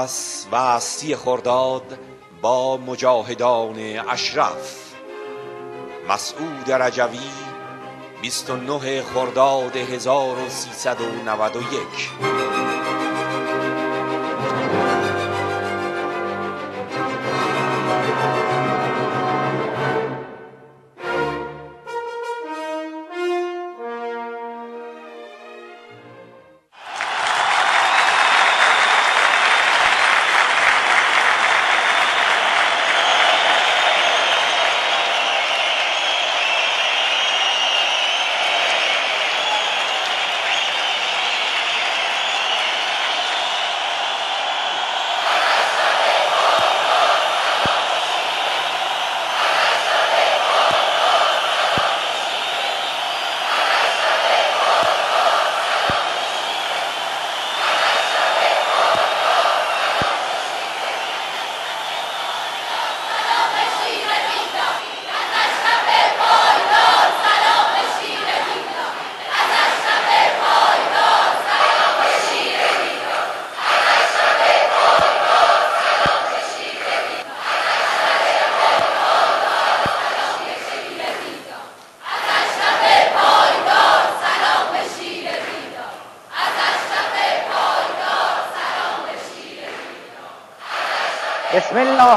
پس و سی خرداد با مجاهدان اشرف. مسعود رجوی 29 خرداد 1391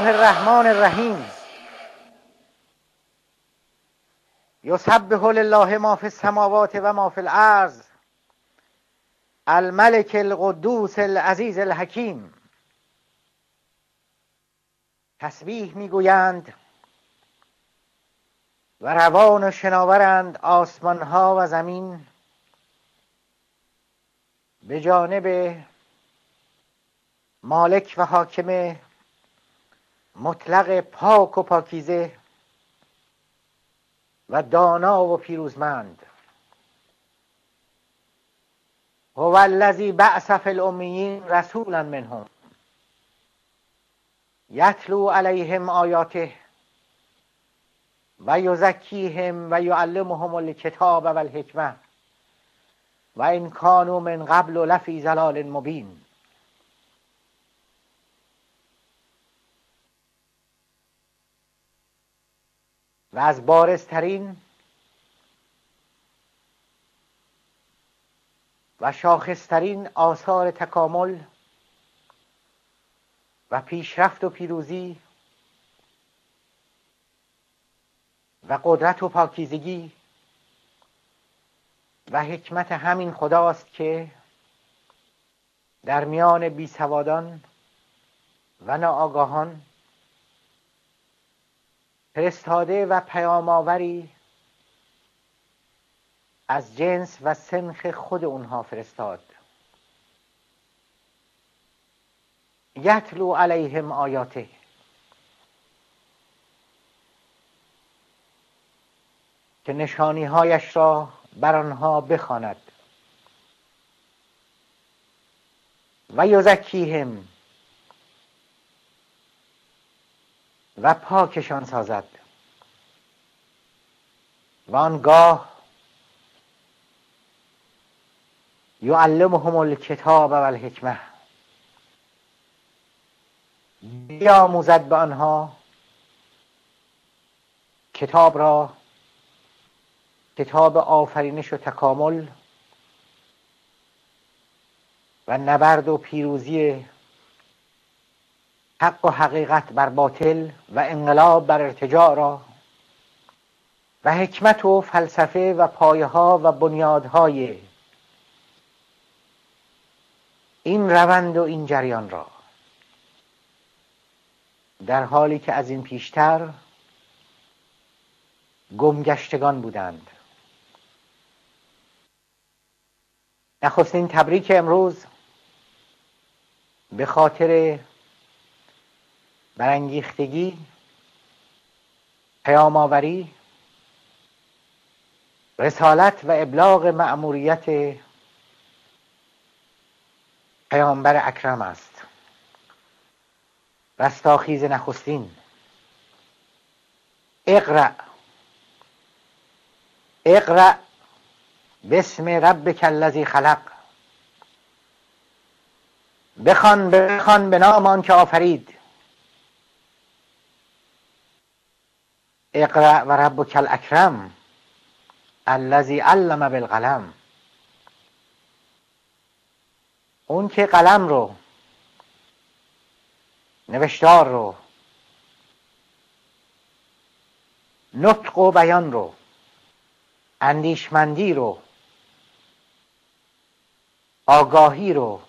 الله الرحمن الرحیم. یسبح لله ما فی السماوات و ما فی الارض. الملك القدوس العزیز الحکیم. تسبیح می‌گویند و روان و شناورند آسمان ها و زمین. به جانب مالک و حاکم مطلق پاک و پاکیزه و دانا و پیروزمند. هو الذی بعث فی الامیین رسولا منهم. یتلو علیهم آیاته و یزکیهم و یعلمهم الکتاب و الحکمه و این کانوا من قبل لفی ضلال مبین. و از بارزترین و شاخصترین آثار تکامل و پیشرفت و پیروزی و قدرت و پاکیزگی و حکمت همین خداست که در میان بیسوادان و ناآگاهان فرستاده و پیام آوری از جنس و سنخ خود اونها فرستاد. یتلو علیهم آیاته. که نشانی هایش را بر آنها بخواند. و یزکیهم و پاکشان سازد. و آنگاه یعلمهم الکتاب و الحکمه. بیاموزد به آنها کتاب را کتاب آفرینش و تکامل و نبرد و پیروزی حق و حقیقت بر باطل و انقلاب بر ارتجاع را و حکمت و فلسفه و پایه ها و بنیادهای این روند و این جریان را. در حالی که از این پیشتر گمگشتگان بودند. نخستین تبریک امروز به خاطر برانگیختگی پیام آوری رسالت و ابلاغ مأموریت پیامبر اکرم است. رستاخیز نخستین. اقرأ. اقرأ. بسم ربک الذی خلق. بخوان بخوان به نام که آفرید. اقرأ و ربک الاکرم الذی علم بالقلم. اون که قلم رو نوشتار رو نطق و بیان رو اندیشمندی رو آگاهی رو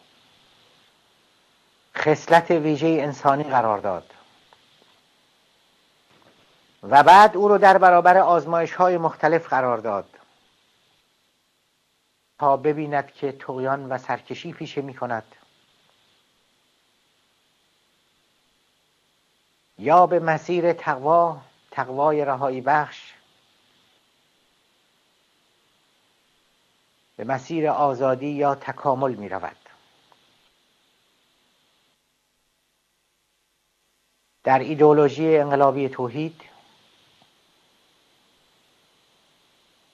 خصلت ویژه انسانی قرار داد. و بعد او رو در برابر آزمایش های مختلف قرار داد. تا ببیند که تقیان و سرکشی پیشه می کند یا به مسیر تقوا تقوای رهایی بخش. به مسیر آزادی یا تکامل می رود در ایدولوژی انقلابی توحید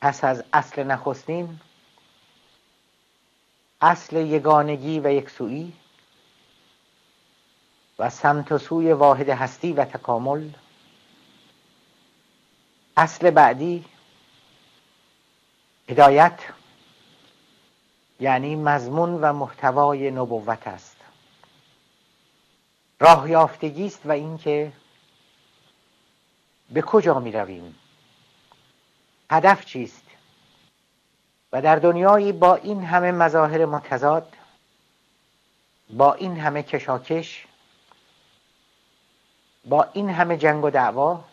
پس از اصل نخستین اصل یگانگی و یکسویی و سمت و سوی واحد هستی و تکامل. اصل بعدی هدایت یعنی مضمون و محتوای نبوت است. راه یافتگی است و اینکه به کجا می رویم هدف چیست؟ و در دنیایی با این همه مظاهر متضاد با این همه کشاکش با این همه جنگ و دعوا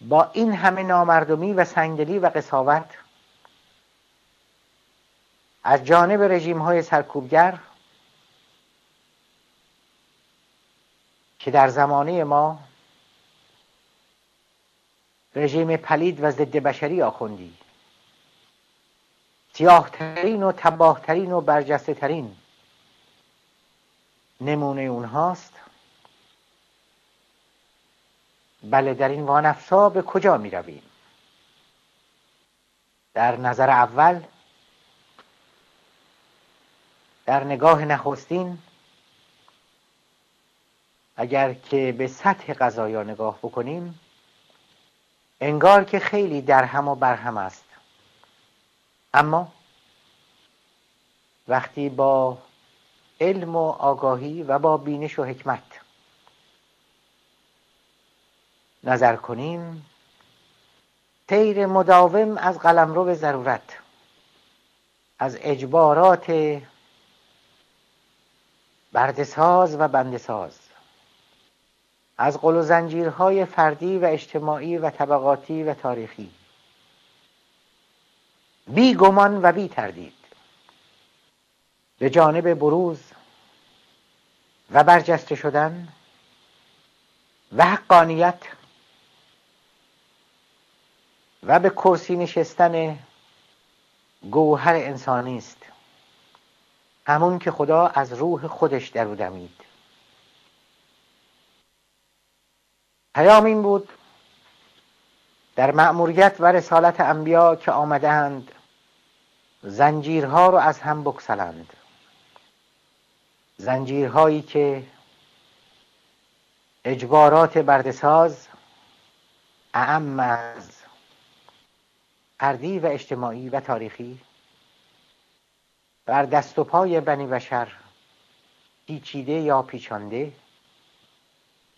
با این همه نامردمی و سنگدلی و قصاوت از جانب رژیم های سرکوبگر که در زمانه ما رژیم پلید و ضد بشری آخوندی. سیاهترین و تباهترین و برجسته ترین نمونه اونهاست. بله در این وانفسا به کجا می رویم در نظر اول در نگاه نخستین اگر که به سطح قضایا نگاه بکنیم انگار که خیلی در هم و بر هم است. اما وقتی با علم و آگاهی و با بینش و حکمت نظر کنیم تیر مداوم از قلمرو به ضرورت از اجبارات بردساز و بندساز. از قل و زنجیرهای فردی و اجتماعی و طبقاتی و تاریخی. بی گمان و بی تردید. به جانب بروز و برجسته شدن و حقانیت و به کرسی نشستن گوهر انسانی است همون که خدا از روح خودش در دمید پیام این بود در مأموریت و رسالت انبیا که آمدند زنجیرها رو از هم بکسلند زنجیرهایی که اجبارات بردساز اعم از فردی و اجتماعی و تاریخی بر دست و پای بنی بشر پیچیده یا پیچانده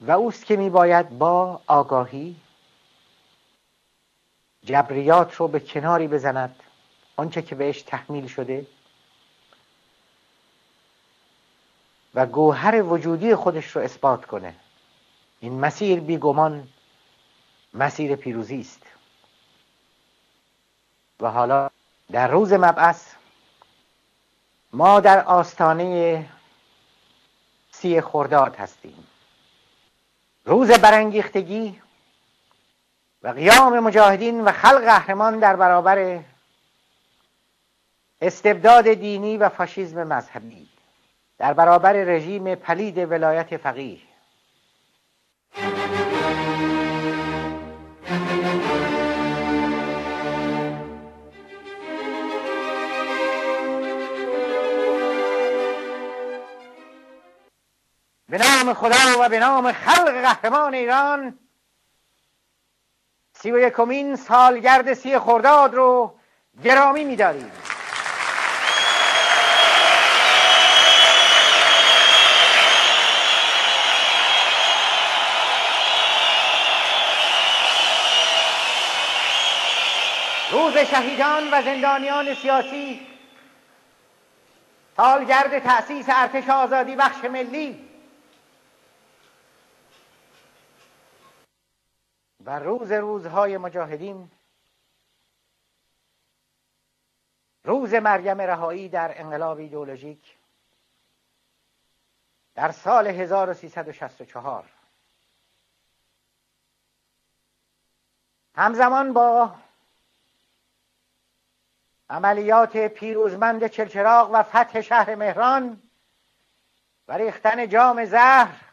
و اوست که میباید با آگاهی جبریات رو به کناری بزند. آنچه که بهش تحمیل شده و گوهر وجودی خودش رو اثبات کنه. این مسیر بیگمان مسیر پیروزی است. و حالا در روز مبعث ما در آستانه سی خرداد هستیم. روز برانگیختگی و قیام مجاهدین و خلق قهرمان در برابر استبداد دینی و فاشیزم مذهبی در برابر رژیم پلید ولایت فقیه. نام خدا و به نام خلق قهرمان ایران. سی و یکمین سالگرد سی خرداد رو گرامی میداریم. روز شهیدان و زندانیان سیاسی سالگرد تأسیس ارتش آزادی بخش ملی و روز روزهای مجاهدین. روز مریم رهایی در انقلاب ایدولوژیک در سال 1364 همزمان با عملیات پیروزمند چلچراغ و فتح شهر مهران و ریختن جام زهر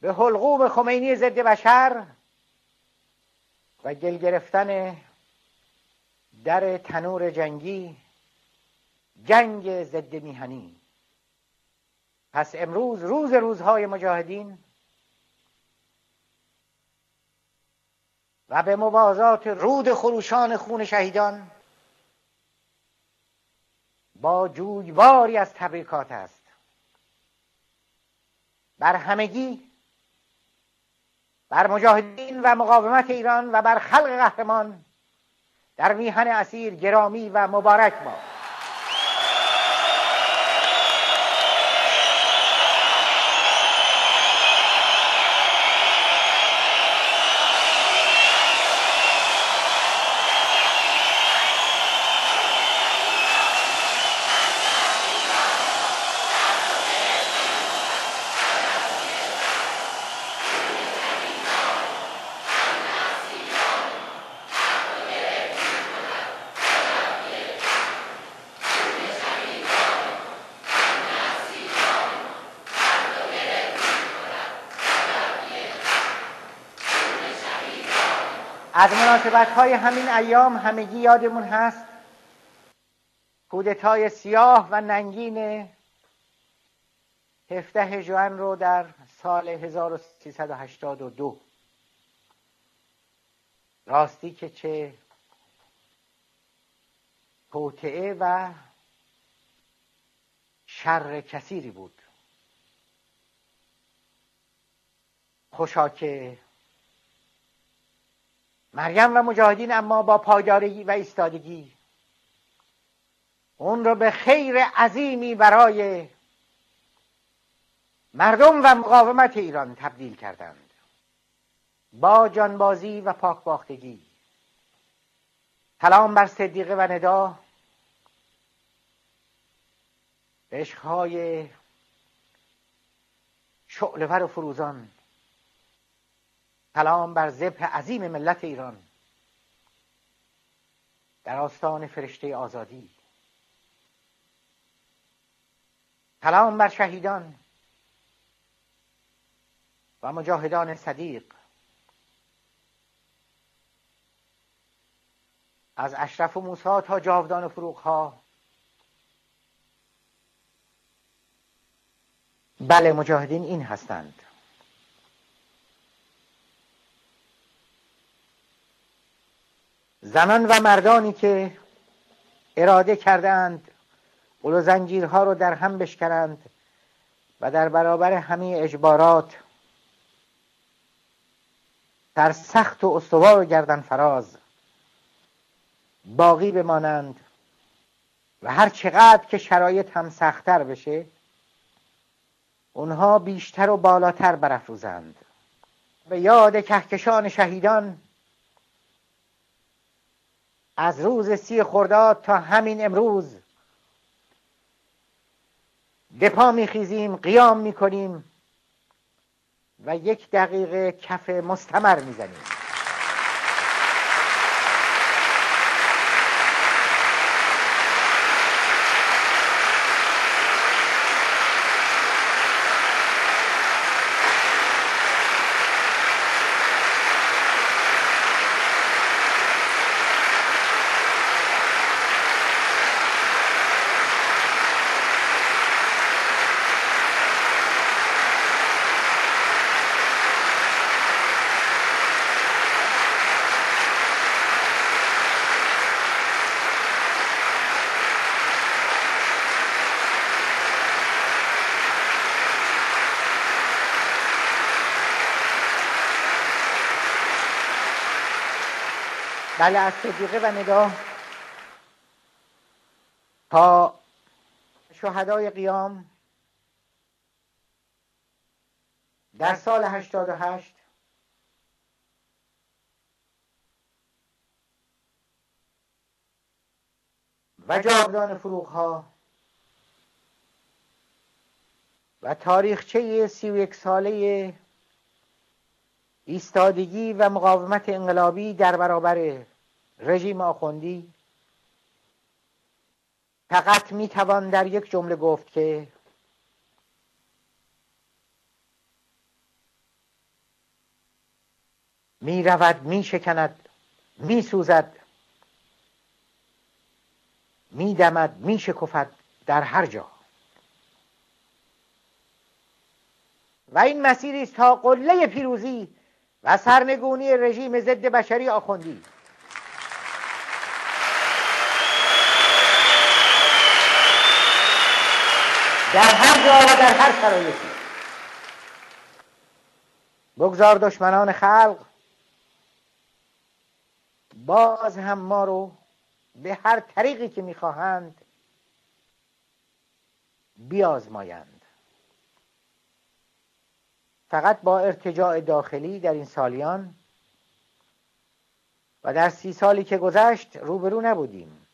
به حلقوم خمینی ضد بشر و گل گرفتن در تنور جنگی جنگ ضد میهنی. پس امروز روز روزهای مجاهدین و به موازات رود خروشان خون شهیدان با جویباری از تبریکات است. بر همگی بر مجاهدین و مقاومت ایران و بر خلق قهرمان در میهن اسیر گرامی و مبارک باد از مناسبت های همین ایام همگی یادمون هست. کودتای سیاه و ننگین 17 جوان رو در سال 1382 راستی که چه توطعه و شر کثیری بود. خوشا که مریم و مجاهدین اما با پایداری و ایستادگی. اون رو به خیر عظیمی برای مردم و مقاومت ایران تبدیل کردند. با جانبازی و پاکباختگی سلام بر صدیقه و ندا. عشقهای شعلور و فروزان. سلام بر ذبح عظیم ملت ایران. در آستان فرشته آزادی. سلام بر شهیدان و مجاهدان صدیق. از اشرف و موسی تا جاودان و فروغ ها بله مجاهدین این هستند. زنان و مردانی که اراده کردند قل زنجیرها رو در هم بشکنند و در برابر همه اجبارات در سخت و استوار گردن فراز باقی بمانند و هر چقدر که شرایط هم سختتر بشه اونها بیشتر و بالاتر برافروزند. به یاد کهکشان شهیدان از روز سی خرداد تا همین امروز. به پا میخیزیم قیام می‌کنیم و یک دقیقه کف مستمر می‌زنیم. بله از صدیقه و ندا تا شهدای قیام. در سال 88 و جاودان فروغ ها و تاریخچه سی و یک ساله ایستادگی و مقاومت انقلابی در برابر رژیم آخوندی. فقط می‌توان در یک جمله گفت که می رود می شکند می سوزد می دمد می شکفد در هر جا. و این مسیری است تا قله پیروزی و سرنگونی رژیم ضد بشری آخوندی. در هر جا و در هر شرایطی. بگذار دشمنان خلق باز هم ما رو به هر طریقی که می‌خواهند بیازمایند. فقط با ارتجاع داخلی در این سالیان و در سی سالی که گذشت روبرو نبودیم.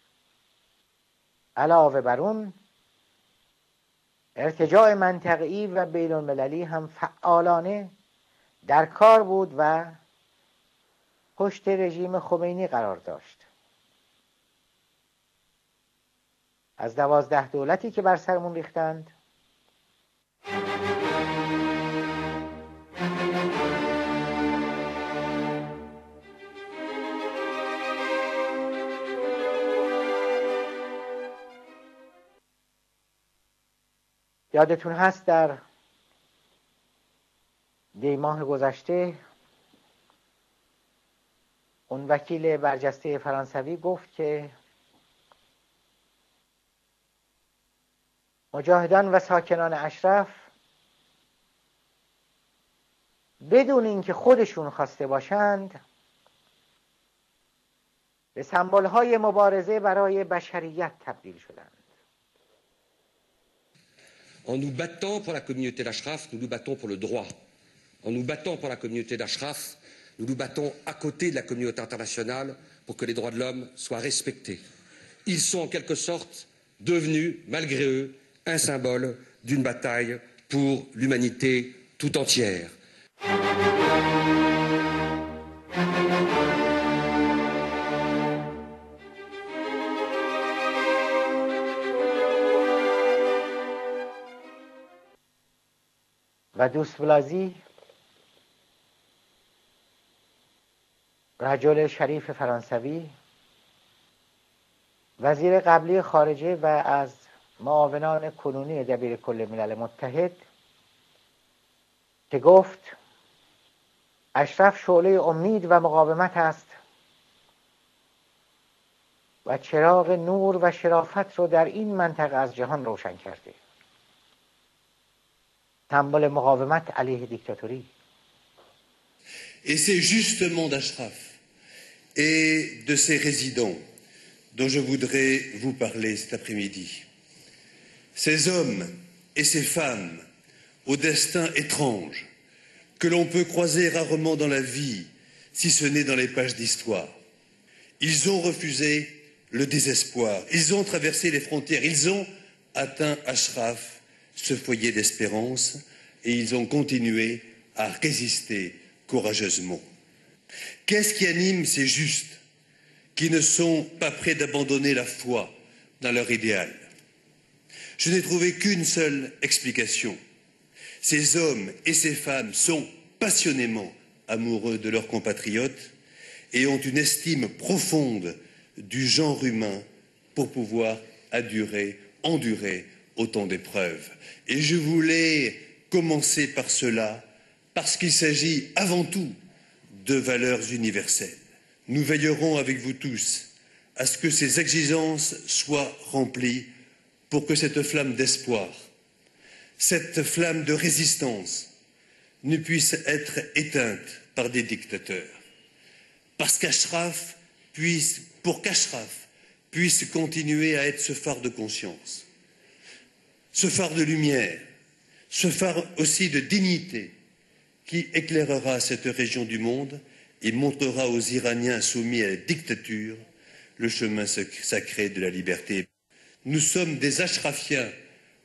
علاوه بر اون ارتجاع منطقی و بین المللی هم فعالانه در کار بود و پشت رژیم خمینی قرار داشت. از دوازده دولتی که بر سرمون ریختند. یادتون هست در دی ماه گذشته اون وکیل برجسته فرانسوی گفت که مجاهدان و ساکنان اشرف بدون اینکه خودشون خواسته باشند به سمبل های مبارزه برای بشریت تبدیل شدند. En nous battant pour la communauté d'Ashraf, nous nous battons pour le droit. En nous battant pour la communauté d'Ashraf, nous nous battons à côté de la communauté internationale pour que les droits de l'homme soient respectés. Ils sont en quelque sorte devenus, malgré eux, un symbole d'une bataille pour l'humanité tout entière. دوست بلازی رجل شریف فرانسوی وزیر قبلی خارجه و از معاونان کنونی دبیر کل ملل متحد که گفت اشرف شعله امید و مقاومت است و چراغ نور و شرافت رو در این منطقه از جهان روشن کرده. سمبل مقاومت علیه دیکتاتوری Et c'est justement d'Ashraf et de ses résidents dont je voudrais vous parler cet après-midi. Ces hommes et ces femmes au destin étrange que l'on peut croiser rarement dans la vie, si ce n'est dans les pages d'histoire. Ils ont refusé le désespoir, ils ont traversé les frontières, ils ont atteint Ashraf, ce foyer d'espérance, et ils ont continué à résister courageusement. Qu'est-ce qui anime ces justes qui ne sont pas prêts d'abandonner la foi dans leur idéal? Je n'ai trouvé qu'une seule explication. Ces hommes et ces femmes sont passionnément amoureux de leurs compatriotes et ont une estime profonde du genre humain pour pouvoir endurer, endurer autant d'épreuves. Et je voulais commencer par cela parce qu'il s'agit avant tout de valeurs universelles. Nous veillerons avec vous tous à ce que ces exigences soient remplies pour que cette flamme d'espoir, cette flamme de résistance ne puisse être éteinte par des dictateurs. Parce qu'Ashraf puisse, pour qu'Ashraf puisse continuer à être ce phare de conscience, ce phare de lumière, ce phare aussi de dignité qui éclairera cette région du monde et montrera aux Iraniens soumis à la dictature le chemin sacré de la liberté. Nous sommes des Ashrafiens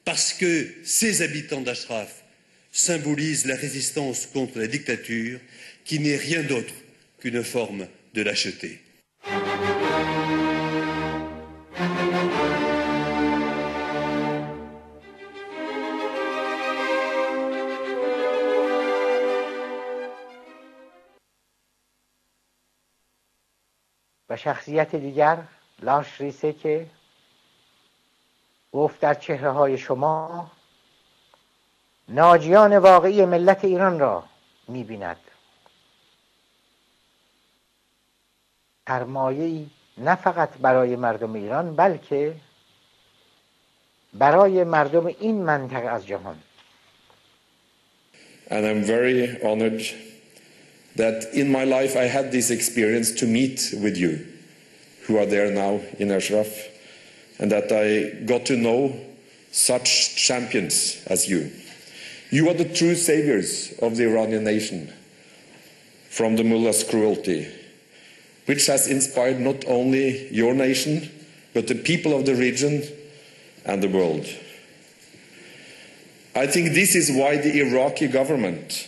parce que ces habitants d'Ashraf symbolisent la résistance contre la dictature qui n'est rien d'autre qu'une forme de lâcheté. شخصیت دیگر لاش ریسه که گفت در چهره های شما ناجیان واقعی ملت ایران را می‌بیند. سرمایه‌ای نه فقط برای مردم ایران بلکه برای مردم این منطقه از جهان. And I'm very honored that in my life I had this experience to meet with you who are there now in Ashraf and that I got to know such champions as you. You are the true saviors of the Iranian nation from the mullah's cruelty which has inspired not only your nation, but the people of the region and the world. I think this is why the Iraqi government,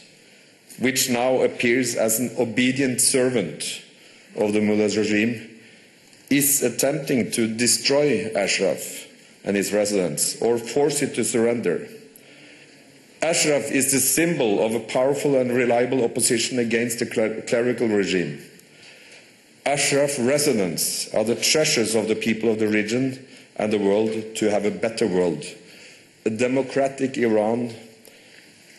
which now appears as an obedient servant of the mullah's regime, is attempting to destroy Ashraf and his residents or force it to surrender. Ashraf is the symbol of a powerful and reliable opposition against the clerical regime. Ashraf residents are the treasures of the people of the region and the world to have a better world, a democratic Iran,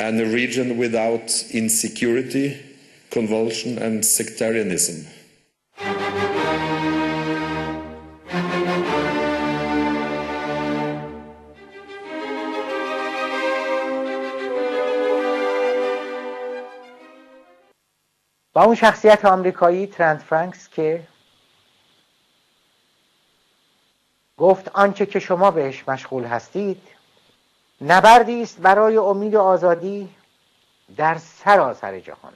and a region without insecurity, convulsion, and sectarianism. و اون شخصیت آمریکایی ترنت فرانکس که گفت آنچه که شما بهش مشغول هستید نبردی است برای امید آزادی در سراسر جهان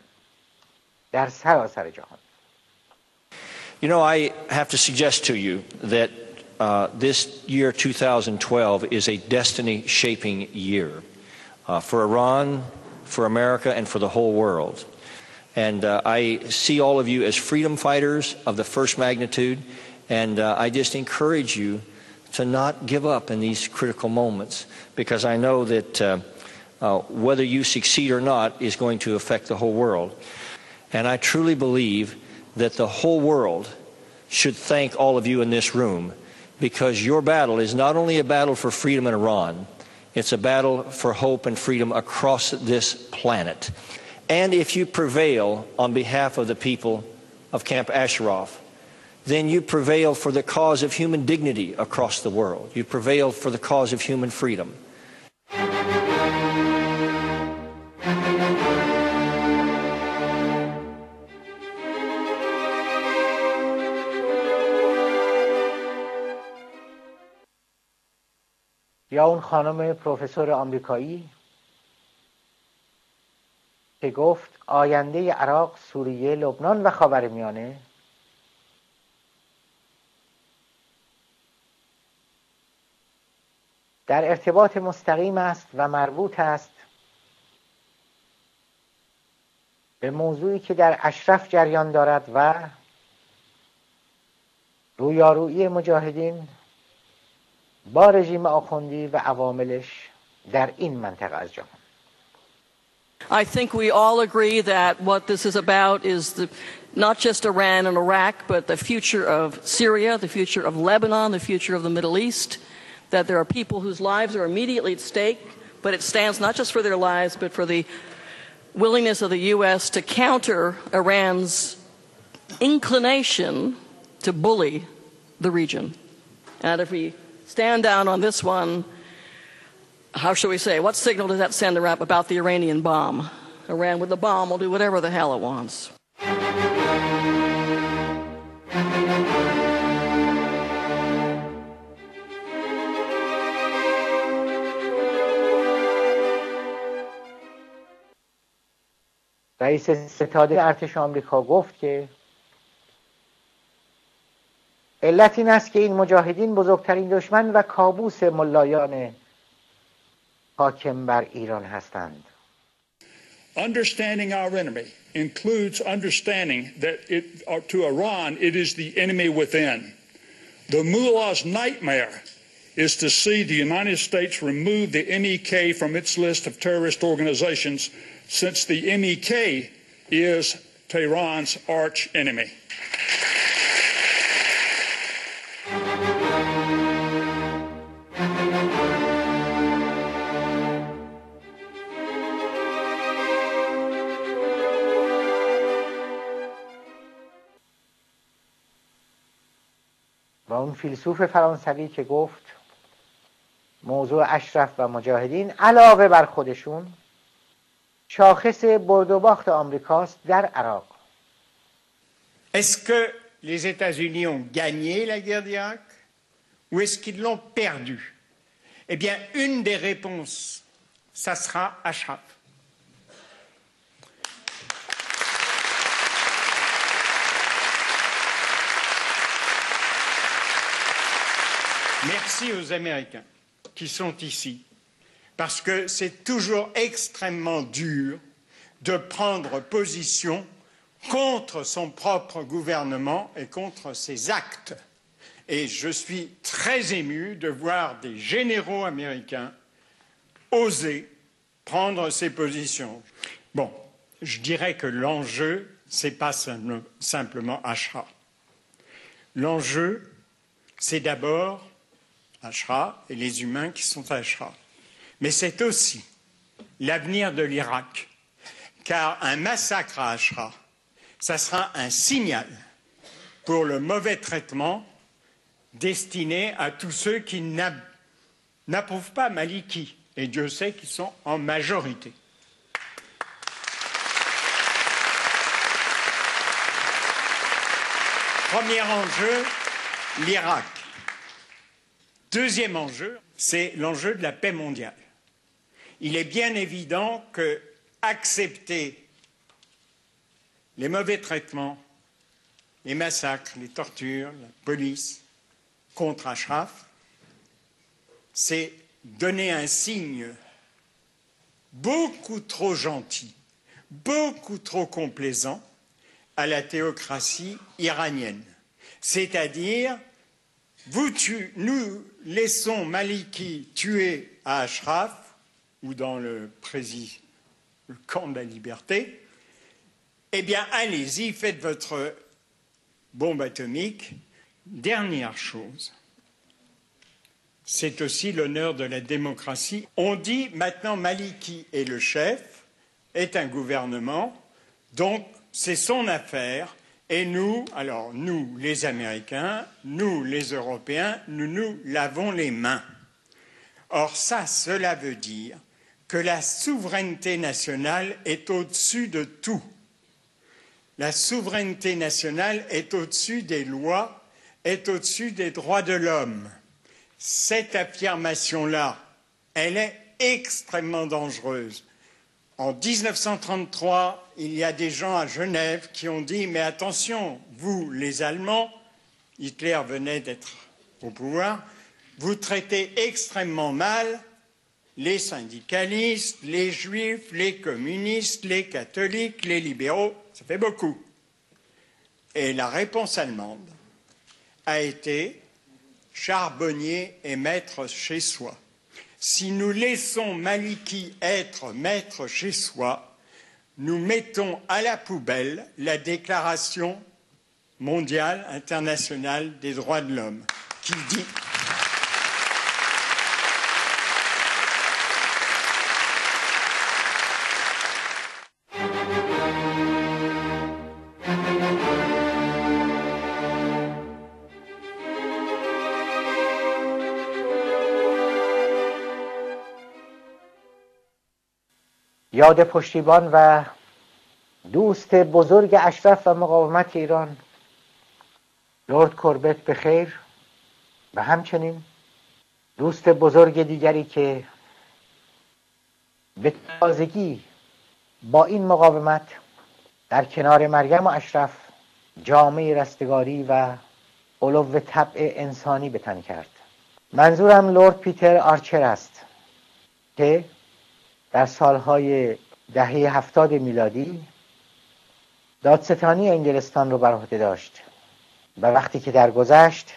در سراسر جهان You know, I have to suggest to you that uh, this year 2012 is a destiny shaping year uh, for Iran, for America, and for the whole world. And uh, I see all of you as freedom fighters of the first magnitude. And uh, I just encourage you to not give up in these critical moments because I know that uh, uh, whether you succeed or not is going to affect the whole world. And I truly believe that the whole world should thank all of you in this room because your battle is not only a battle for freedom in Iran, it's a battle for hope and freedom across this planet. And if you prevail on behalf of the people of Camp Ashraf, then you prevail for the cause of human dignity across the world. You prevail for the cause of human freedom. یا اون خانم پروفسور آمریکایی که گفت آینده عراق، سوریه، لبنان و خاورمیانه در ارتباط مستقیم است و مربوط است به موضوعی که در اشرف جریان دارد و رویارویی مجاهدین با رژیم آخوندی و عواملش در این منطقه از جهان I think we all agree that what this is about is the, not just Iran and Iraq, but the future of Syria, the future of Lebanon, the future of the Middle East, that there are people whose lives are immediately at stake, but it stands not just for their lives, but for the willingness of the U.S. to counter Iran's inclination to bully the region. And if we stand down on this one, how shall we say, what signal does that send about the Iranian bomb? Iran with the bomb will do whatever the hell it wants. رئیس ستاده ارتش آمریکا گفت که علت این است که این مجاهدین بزرگترین دشمن و کابوس ملایان حاکم بر ایران هستند Understanding our enemy includes understanding that it, uh, to Iran it is the enemy within. The mullah's nightmare is to see the United States remove the MEK from its list of terrorist organizations since the MEK is Tehran's arch enemy. و اون فیلسوف فرانسوی که گفت موضوع اشرف و مجاهدین علاوه بر خودشون شاخص برد و باخت آمریکاست در عراق Est-ce que les États-Unis ont gagné la guerre d'Irak ou est-ce qu'ils l'ont perdue Eh bien, une des réponses, ça sera Ashraf. Merci aux Américains qui sont ici, parce que c'est toujours extrêmement dur de prendre position contre son propre gouvernement et contre ses actes. Et je suis très ému de voir des généraux américains oser prendre ces positions. Bon, je dirais que l'enjeu, ce n'est pas simplement Ashra. L'enjeu, c'est d'abord Ashra et les humains qui sont à Ashra. Mais c'est aussi l'avenir de l'Irak, car un massacre à Ashra, ça sera un signal pour le mauvais traitement destiné à tous ceux qui n'approuvent pas Maliki. Et Dieu sait qu'ils sont en majorité. Premier enjeu, l'Irak. Deuxième enjeu, c'est l'enjeu de la paix mondiale. Il est bien évident que accepter les mauvais traitements, les massacres, les tortures, la police contre Ashraf, c'est donner un signe beaucoup trop gentil, beaucoup trop complaisant à la théocratie iranienne. C'est-à-dire, nous laissons Maliki tuer à Ashraf ou dans le, camp de la liberté, eh bien, allez-y, faites votre bombe atomique. Dernière chose, c'est aussi l'honneur de la démocratie. On dit maintenant Maliki est le chef, est un gouvernement, donc c'est son affaire. Et nous, alors nous les Américains, nous les Européens, nous nous lavons les mains. Or ça, cela veut dire que la souveraineté nationale est au-dessus de tout. La souveraineté nationale est au-dessus des lois, est au-dessus des droits de l'homme. Cette affirmation-là, elle est extrêmement dangereuse. En 1933, il y a des gens à Genève qui ont dit Mais attention, vous, les Allemands, Hitler venait d'être au pouvoir, vous traitez extrêmement mal les syndicalistes, les juifs, les communistes, les catholiques, les libéraux, ça fait beaucoup. Et la réponse allemande a été charbonnier et maître chez soi. Si nous laissons Maliki être maître chez soi, nous mettons à la poubelle la déclaration mondiale internationale des droits de l'homme qui dit یاد پشتیبان و دوست بزرگ اشرف و مقاومت ایران لورد کوربت به خیر. و همچنین دوست بزرگ دیگری که به تازگی با این مقاومت در کنار مریم و اشرف جامعه رستگاری و علو طبع انسانی به تن کرد. منظورم لورد پیتر آرچر است که در سالهای دهه هفتاد میلادی دادستانی انگلستان رو بر عهده داشت و وقتی که درگذشت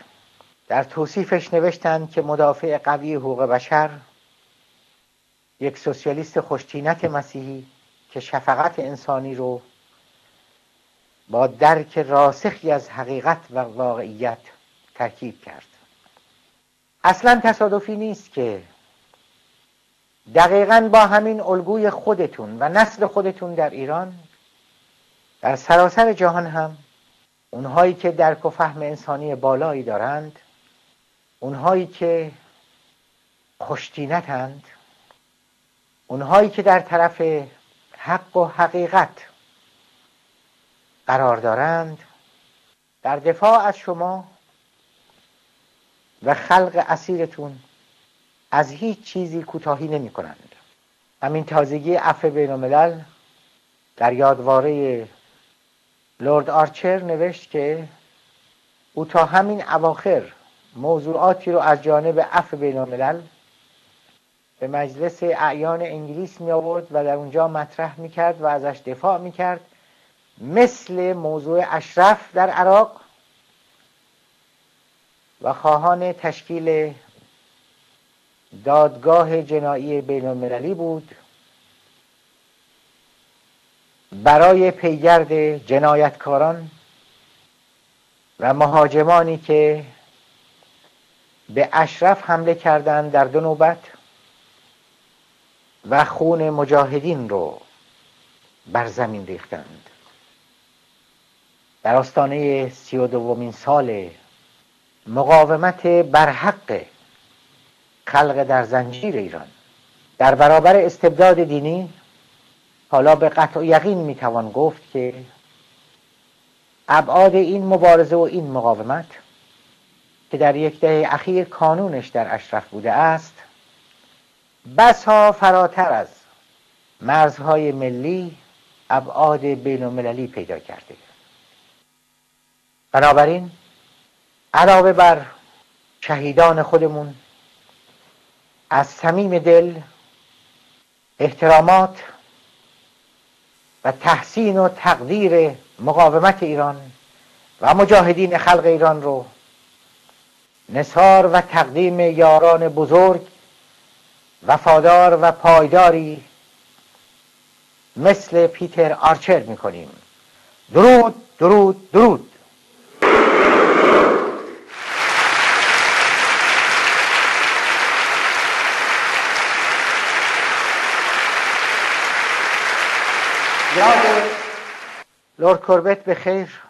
در توصیفش نوشتند که مدافع قوی حقوق بشر یک سوسیالیست خوشتینت مسیحی که شفقت انسانی رو با درک راسخی از حقیقت و واقعیت ترکیب کرد. اصلا تصادفی نیست که دقیقا با همین الگوی خودتون و نسل خودتون در ایران در سراسر جهان هم اونهایی که درک و فهم انسانی بالایی دارند اونهایی که خوشتینتند اونهایی که در طرف حق و حقیقت قرار دارند در دفاع از شما و خلق اسیرتون از هیچ چیزی کوتاهی نمی کنند همین تازگی عفو بین الملل در یادواره لورد آرچر نوشت که او تا همین اواخر موضوعاتی رو از جانب عفو بین الملل به مجلس اعیان انگلیس می آورد و در اونجا مطرح می کرد و ازش دفاع می کرد مثل موضوع اشرف در عراق و خواهان تشکیل دادگاه جنایی بین المللی بود. برای پیگرد جنایتکاران و مهاجمانی که به اشرف حمله کردند در دو نوبت و خون مجاهدین رو بر زمین ریختند. در آستانه سی و دومین سال مقاومت بر حق خلق در زنجیر ایران. در برابر استبداد دینی حالا به قطع و یقین می‌توان گفت که ابعاد این مبارزه و این مقاومت که در یک دهه اخیر کانونش در اشرف بوده است بسا فراتر از مرزهای ملی ابعاد بین المللی پیدا کرده. بنابراین علاوه بر شهیدان خودمون از صمیم دل احترامات و تحسین و تقدیر مقاومت ایران و مجاهدین خلق ایران رو نصار و تقدیم یاران بزرگ وفادار و پایداری مثل پیتر آرچر می‌کنیم. درود درود درود. لورد کوربت به خیر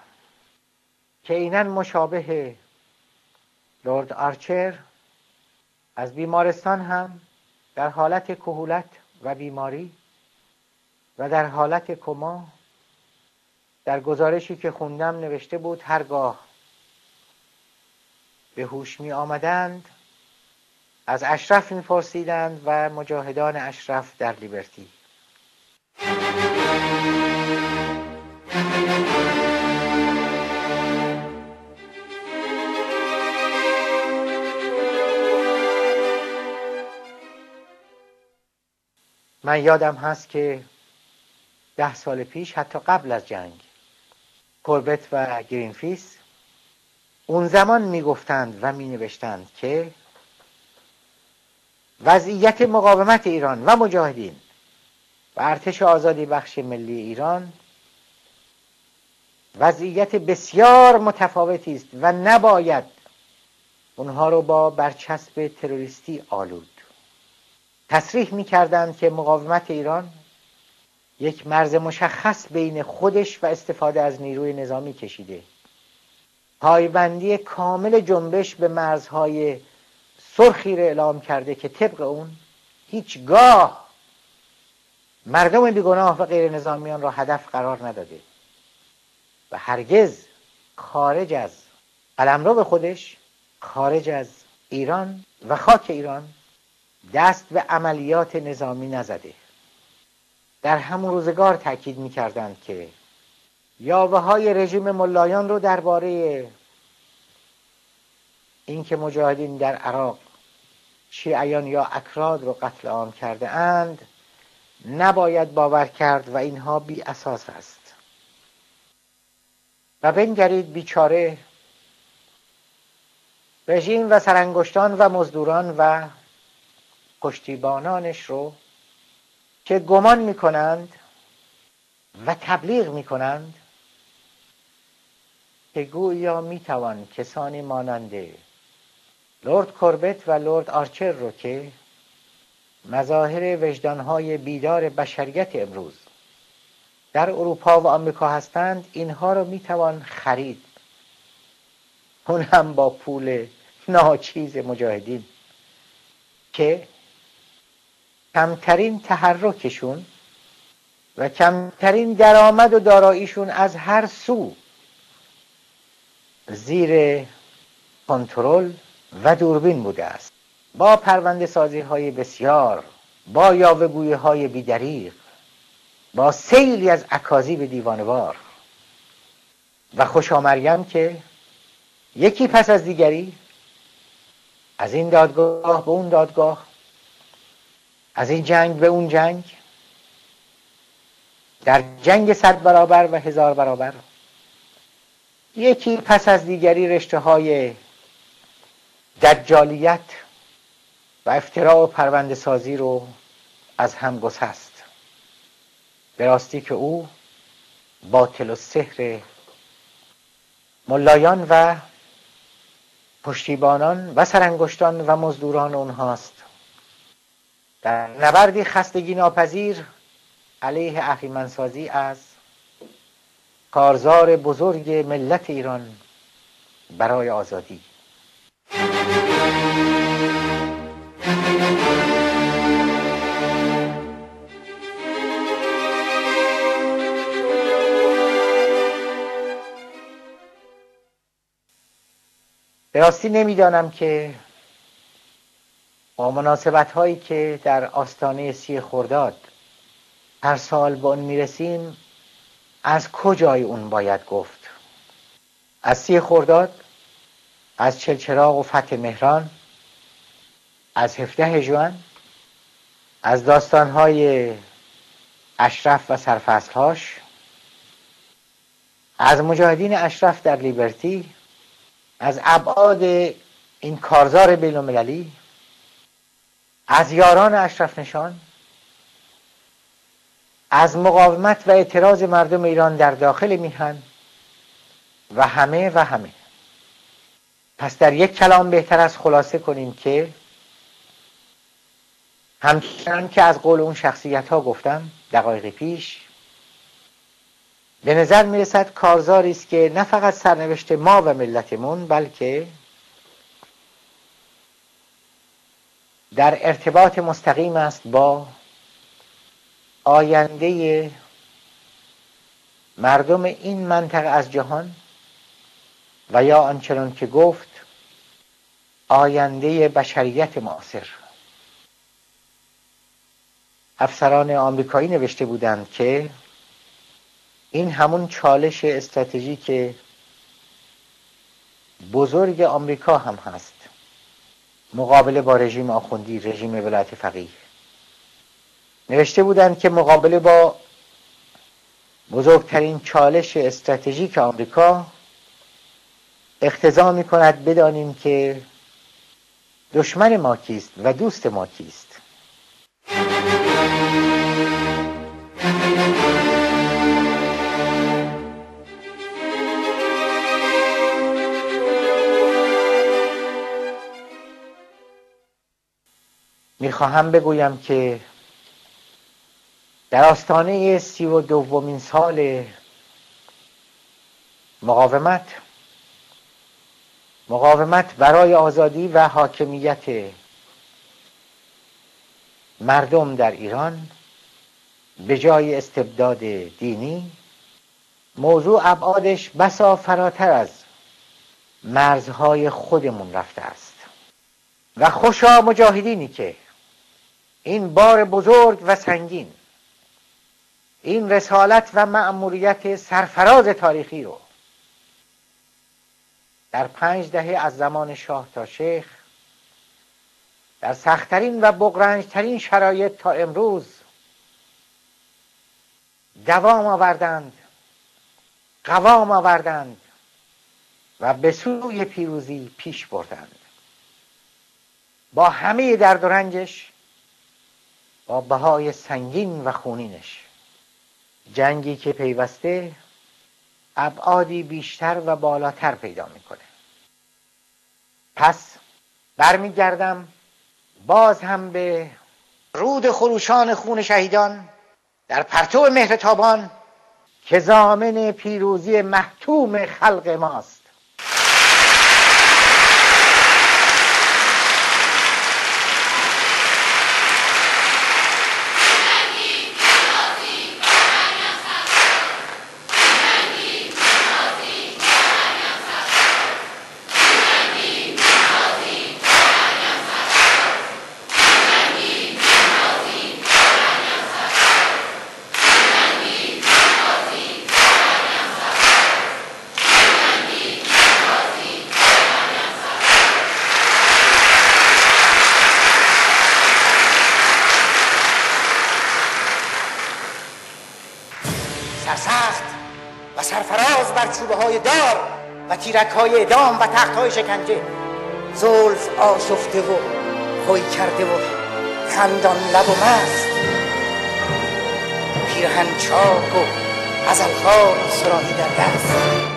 که اینن مشابه لورد آرچر از بیمارستان هم در حالت کهولت و بیماری و در حالت کما در گزارشی که خوندم نوشته بود هرگاه به هوش می آمدند از اشرف میپرسیدند و مجاهدان اشرف در لیبرتی. من یادم هست که ده سال پیش حتی قبل از جنگ کوربت و گرینفیس اون زمان می‌گفتند و می نوشتند که وضعیت مقاومت ایران و مجاهدین و ارتش آزادی بخش ملی ایران وضعیت بسیار متفاوتی است و نباید اونها رو با برچسب تروریستی آلود. تصریح می کردند که مقاومت ایران یک مرز مشخص بین خودش و استفاده از نیروی نظامی کشیده. پایبندی کامل جنبش به مرزهای سرخی را اعلام کرده که طبق اون هیچگاه مردم بیگناه و غیر نظامیان را هدف قرار نداده و هرگز خارج از قلمرو خودش خارج از ایران و خاک ایران دست به عملیات نظامی نزده. در همون روزگار تاکید می‌کردند که یاوه های رژیم ملایان رو درباره اینکه مجاهدین در عراق شیعیان یا اکراد رو قتل عام کرده اند نباید باور کرد و اینها بی اساس است. و بنگرید بیچاره رژیم و سرانگشتان و مزدوران و پشتیبانانش رو که گمان می‌کنند و تبلیغ می‌کنند که گویا می‌توان کسانی مانند لورد کوربت و لورد آرچر رو که مظاهر وجدانهای بیدار بشریت امروز در اروپا و آمریکا هستند اینها رو می‌توان خرید. اون هم با پول ناچیز مجاهدین که کمترین تحرکشون و کمترین درآمد و داراییشون از هر سو زیر کنترل و دوربین بوده است. با پرونده سازی های بسیار با یاوهگویی های بیدریق با سیلی از به دیوانوار. و خوشا مریم که یکی پس از دیگری از این دادگاه به اون دادگاه از این جنگ به اون جنگ. در جنگ صد برابر و هزار برابر. یکی پس از دیگری رشته های دجالیت و افتراع و پرونده سازی رو از هم گسست. به راستی که او باطل و سحر ملایان و پشتیبانان و سرانگشتان و مزدوران اونهاست. در نبردی خستگی ناپذیر علیه اهریمنسازی از کارزار بزرگ ملت ایران برای آزادی. راستی نمی‌دانم که با مناسبت هایی که در آستانه سی خرداد هر سال به اون می‌رسیم از کجای اون باید گفت؟ از سی خرداد از چلچراغ و فتح مهران از هفته هجوان از داستانهای اشرف و سرفصلهاش از مجاهدین اشرف در لیبرتی از ابعاد این کارزار بین از یاران اشرف نشان از مقاومت و اعتراض مردم ایران در داخل میهن و همه و همه. پس در یک کلام بهتر از خلاصه کنیم که همچنان که از قول اون شخصیت ها گفتم دقایق پیش به نظر می‌رسد کارزاری است که نه فقط سرنوشت ما و ملتمون بلکه در ارتباط مستقیم است با آینده مردم این منطقه از جهان و یا آنچنان که گفت آینده بشریت معاصر. افسران آمریکایی نوشته بودند که این همون چالش استراتژیک بزرگ آمریکا هم هست. مقابله با رژیم آخوندی رژیم ولایت فقیه. نوشته بودند که مقابله با بزرگترین چالش استراتژیک آمریکا اختضا می کند بدانیم که دشمن ما کیست و دوست ما کیست. می‌خواهم بگویم که در آستانه سی و دومین سال مقاومت مقاومت برای آزادی و حاکمیت مردم در ایران به جای استبداد دینی موضوع ابعادش بسا فراتر از مرزهای خودمون رفته است. و خوشا مجاهدینی که این بار بزرگ و سنگین این رسالت و مأموریت سرفراز تاریخی رو در پنج دهه از زمان شاه تا شیخ در سختترین و بغرنجترین شرایط تا امروز دوام آوردند قوام آوردند و به سوی پیروزی پیش بردند. با همه درد و رنجش با بهای سنگین و خونینش. جنگی که پیوسته ابعادی بیشتر و بالاتر پیدا می‌کنه. پس برمیگردم باز هم به رود خروشان خون شهیدان در پرتو مهرتابان که زامن پیروزی محتوم خلق ماست. تیرک های ادام و تخت های شکنجه. زلف آشفته و خوی کرده و خندان لب و مست. پیرهن چاک و غزلخوان سراحی در دست.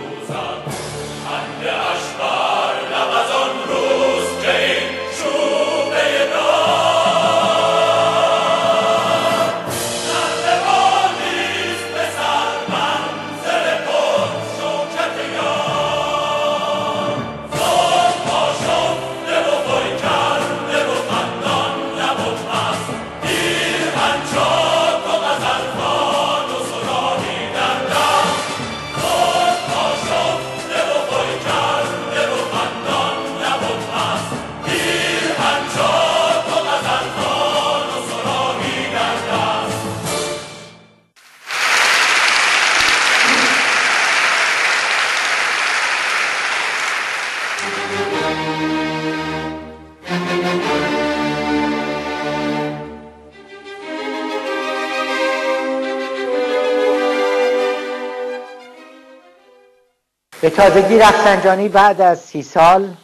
تازگی رفسنجانی بعد از سی سال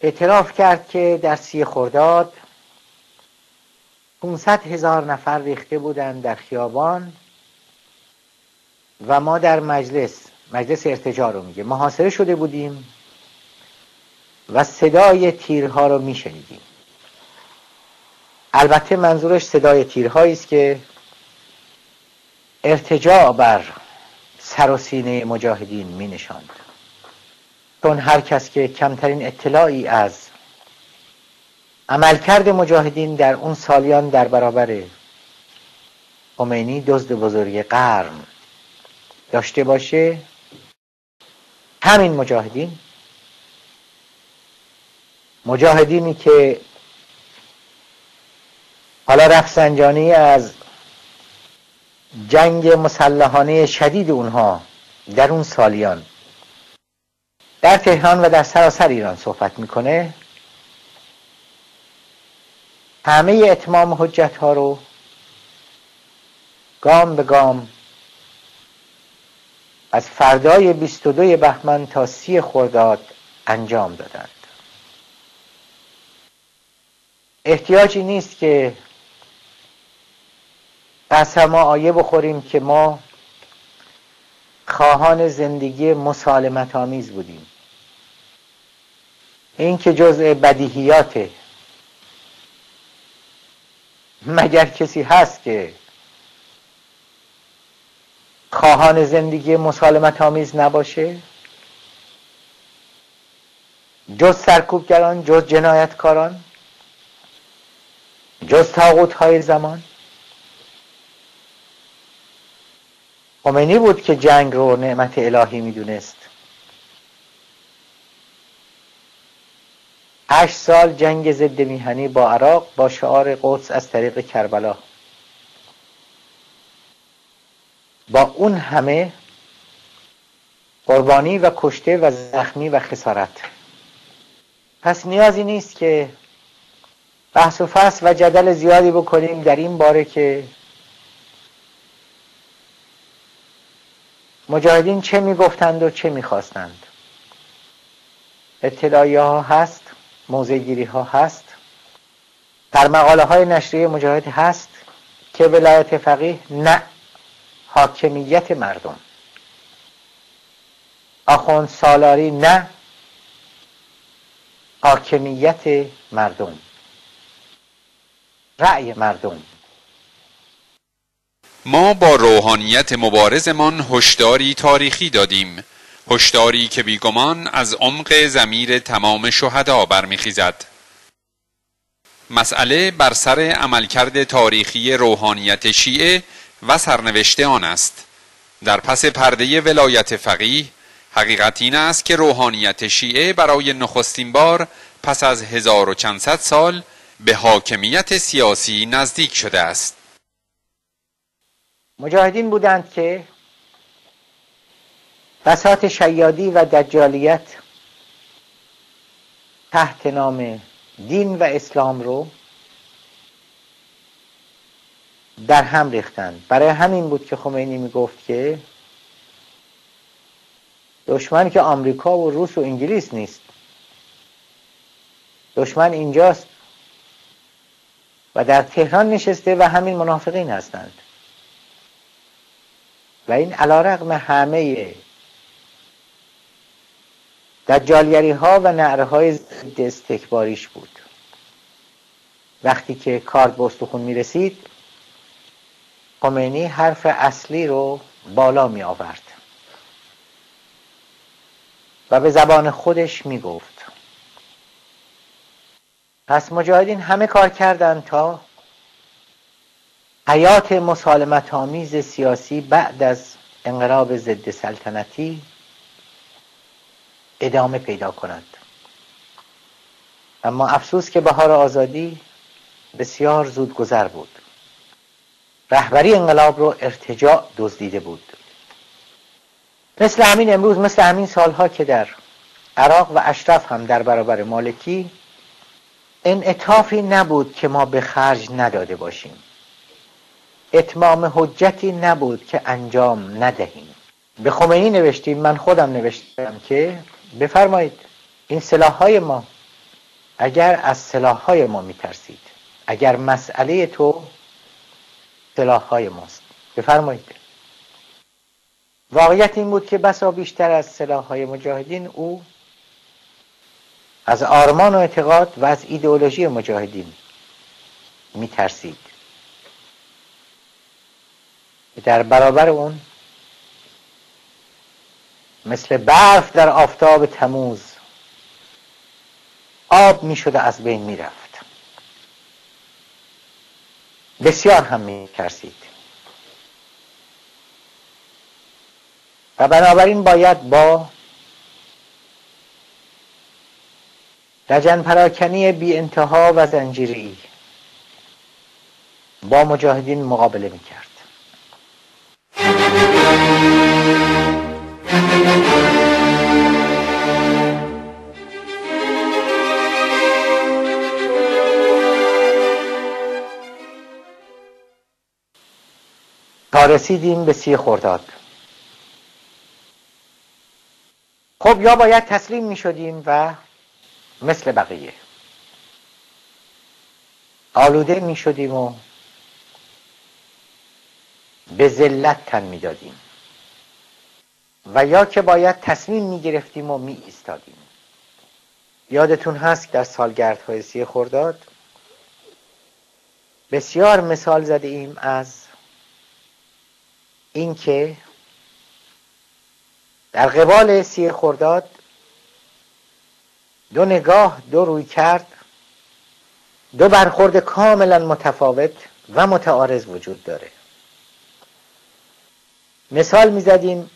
اعتراف کرد که در سی خرداد 500 هزار نفر ریخته بودند در خیابان و ما در مجلس مجلس ارتجا رو میگه. محاصره شده بودیم و صدای تیرها رو میشنیدیم. البته منظورش صدای تیرهایی است که ارتجاع بر سر و سینه مجاهدین می نشاند چون هر کس که کمترین اطلاعی از عملکرد مجاهدین در اون سالیان در برابر خمینی دزد بزرگ قرن داشته باشه همین مجاهدین مجاهدینی که حالا رفسنجانی از جنگ مسلحانه شدید اونها در اون سالیان. در تهران و در سراسر ایران صحبت می‌کنه. همه اتمام حجت ها رو گام به گام از فردای 22 بهمن تا سی خرداد انجام دادند. احتیاجی نیست که قسم آیه بخوریم که ما خواهان زندگی مسالمت آمیز بودیم. این که جزء بدیهیاته مگر کسی هست که خواهان زندگی مسالمت آمیز نباشه؟ جز سرکوبگران جز جنایتکاران جز تاغوت های زمان؟ خمینی بود که جنگ رو نعمت الهی می‌دونست. هشت سال جنگ ضد میهنی با عراق با شعار قدس از طریق کربلا. با اون همه قربانی و کشته و زخمی و خسارت. پس نیازی نیست که بحث و فصل و جدل زیادی بکنیم در این باره که مجاهدین چه می‌گفتند و چه می‌خواستند. اطلاعیه ها هست موضع گیری ها هست. در مقاله های نشریه مجاهد هست که ولایت فقیه نه حاکمیت مردم. آخوند سالاری نه حاکمیت مردم. رأی مردم. ما با روحانیت مبارزمان هشداری تاریخی دادیم. هشداری که بیگمان از عمق زمیر تمام شهدا برمیخیزد. مسئله بر سر عملکرد تاریخی روحانیت شیعه و سرنوشت آن است. در پس پرده ولایت فقیه حقیقت این است که روحانیت شیعه برای نخستین بار پس از هزار و چندصد سال به حاکمیت سیاسی نزدیک شده است. مجاهدین بودند که بسات شیادی و دجالیت تحت نام دین و اسلام رو در هم ریختند. برای همین بود که خمینی می‌گفت که دشمن که آمریکا و روس و انگلیس نیست. دشمن اینجاست و در تهران نشسته و همین منافقین هستند. و این علا رقم همه دجالگری ها و نعره های استکباریش بود. وقتی که کارت به استخون می رسید خمینی حرف اصلی رو بالا می آورد و به زبان خودش می گفت پس مجاهدین همه کار کردند تا حیات مسالمت آمیز سیاسی بعد از انقلاب ضد سلطنتی ادامه پیدا کنند اما افسوس که بهار آزادی بسیار زود گذر بود. رهبری انقلاب رو ارتجاع دزدیده بود. مثل همین امروز مثل همین سالها که در عراق و اشرف هم در برابر مالکی انعطافی نبود که ما به خرج نداده باشیم. اتمام حجتی نبود که انجام ندهیم. به خمینی نوشتیم من خودم نوشتم که بفرمایید این سلاح های ما اگر از سلاح های ما میترسید اگر مسئله تو سلاح های ماست. بفرمایید. واقعیت این بود که بسا بیشتر از سلاح های مجاهدین او از آرمان و اعتقاد و از ایدئولوژی مجاهدین میترسید. در برابر اون مثل برف در آفتاب تموز آب می شده از بین می رفت بسیار هم می ترسید و بنابراین باید با لجن پراکنی بی انتها و زنجیری با مجاهدین مقابله می کرد تا رسیدیم به سی خرداد. خب یا باید تسلیم می شدیم و مثل بقیه. آلوده می شدیم و به ذلت تن می دادیم و یا که باید تصمیم می گرفتیم و می ایستادیم یادتون هست که در سالگردهای سی خورداد بسیار مثال زده ایم از اینکه در قبال سی خورداد دو نگاه دو روی کرد دو برخورد کاملا متفاوت و متعارض وجود داره. مثال می‌زدیم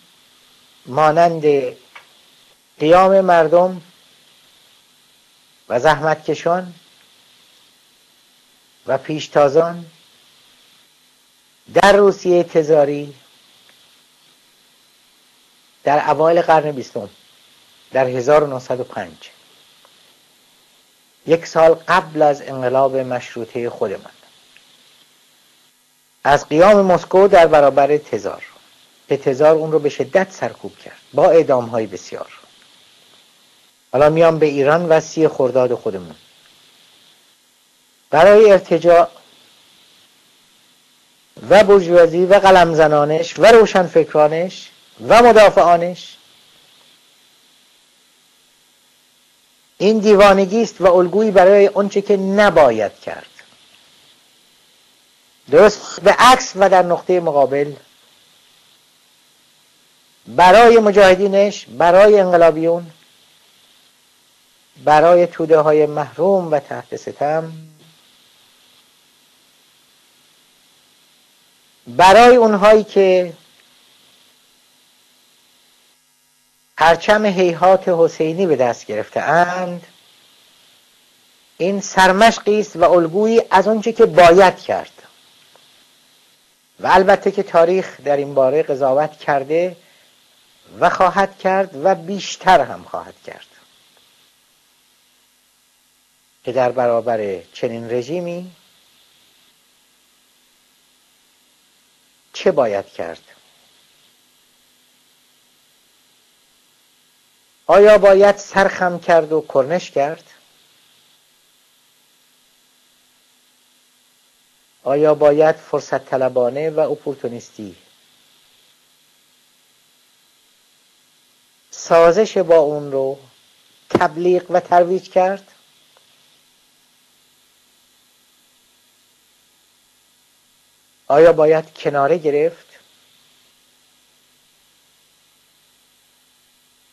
مانند قیام مردم و زحمتکشان و پیشتازان در روسیه تزاری در اوایل قرن بیستم در 1905 یک سال قبل از انقلاب مشروطه خودمان. از قیام مسکو در برابر تزار. که تزار اون رو به شدت سرکوب کرد. با اعدام های بسیار. حالا میام به ایران و سی خرداد خودمون. برای ارتجاع و برجوازی و قلمزنانش و روشنفکرانش و مدافعانش این دیوانگی است و الگویی برای آنچه که نباید کرد. درست به عکس و در نقطه مقابل برای مجاهدینش برای انقلابیون برای توده های محروم و تحت ستم برای اونهایی که پرچم هیهات حسینی به دست گرفته اند این سرمشقی است و الگویی از آنچه که باید کرد. و البته که تاریخ در این باره قضاوت کرده و خواهد کرد و بیشتر هم خواهد کرد. که در برابر چنین رژیمی چه باید کرد؟ آیا باید سرخم کرد و کرنش کرد؟ آیا باید فرصت طلبانه و اپورتونیستی سازش با اون رو تبلیغ و ترویج کرد. آیا باید کناره گرفت؟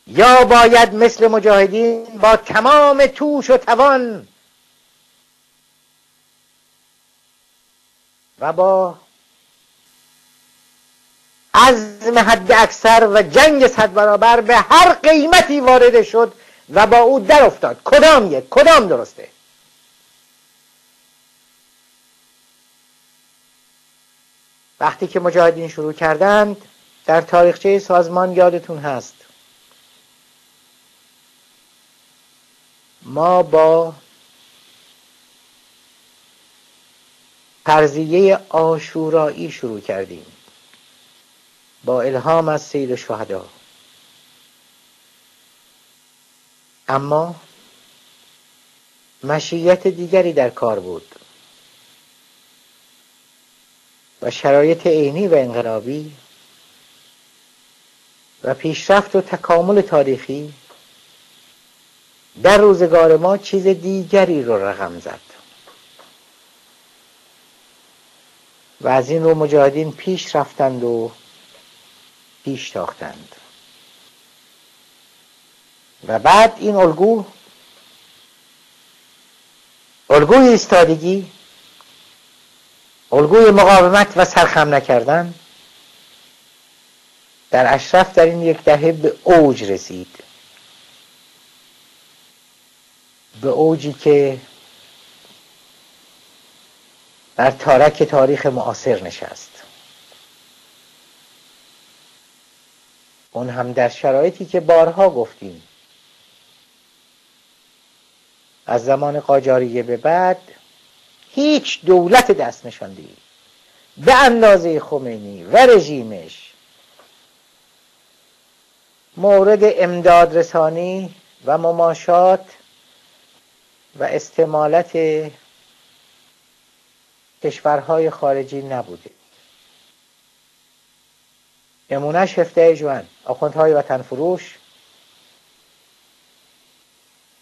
یا باید مثل مجاهدین با تمام توش و توان و با عزم حد اکثر و جنگ صد برابر به هر قیمتی وارد شد و با او در افتاد کدام یک؟ کدام درسته؟ وقتی که مجاهدین شروع کردند در تاریخچه سازمان یادتون هست. ما با فرضیه آشورایی شروع کردیم. با الهام از سید شهدا. اما مشیت دیگری در کار بود. و شرایط عینی و انقلابی و پیشرفت و تکامل تاریخی در روزگار ما چیز دیگری رو رقم زد. و از این رو مجاهدین پیش رفتند و پیش تاختند. و بعد این الگو الگوی ایستادگی الگوی مقاومت و سرخم نکردن در اشرف در این یک دهه به اوج رسید. به اوجی که در تارک تاریخ معاصر نشست. اون هم در شرایطی که بارها گفتیم. از زمان قاجاریه به بعد هیچ دولت دست نشانده به اندازه خمینی و رژیمش. مورد امداد رسانی و مماشات و استمالت کشورهای خارجی نبوده. نمونهش هفته جوان. آخوندهای وطن فروش.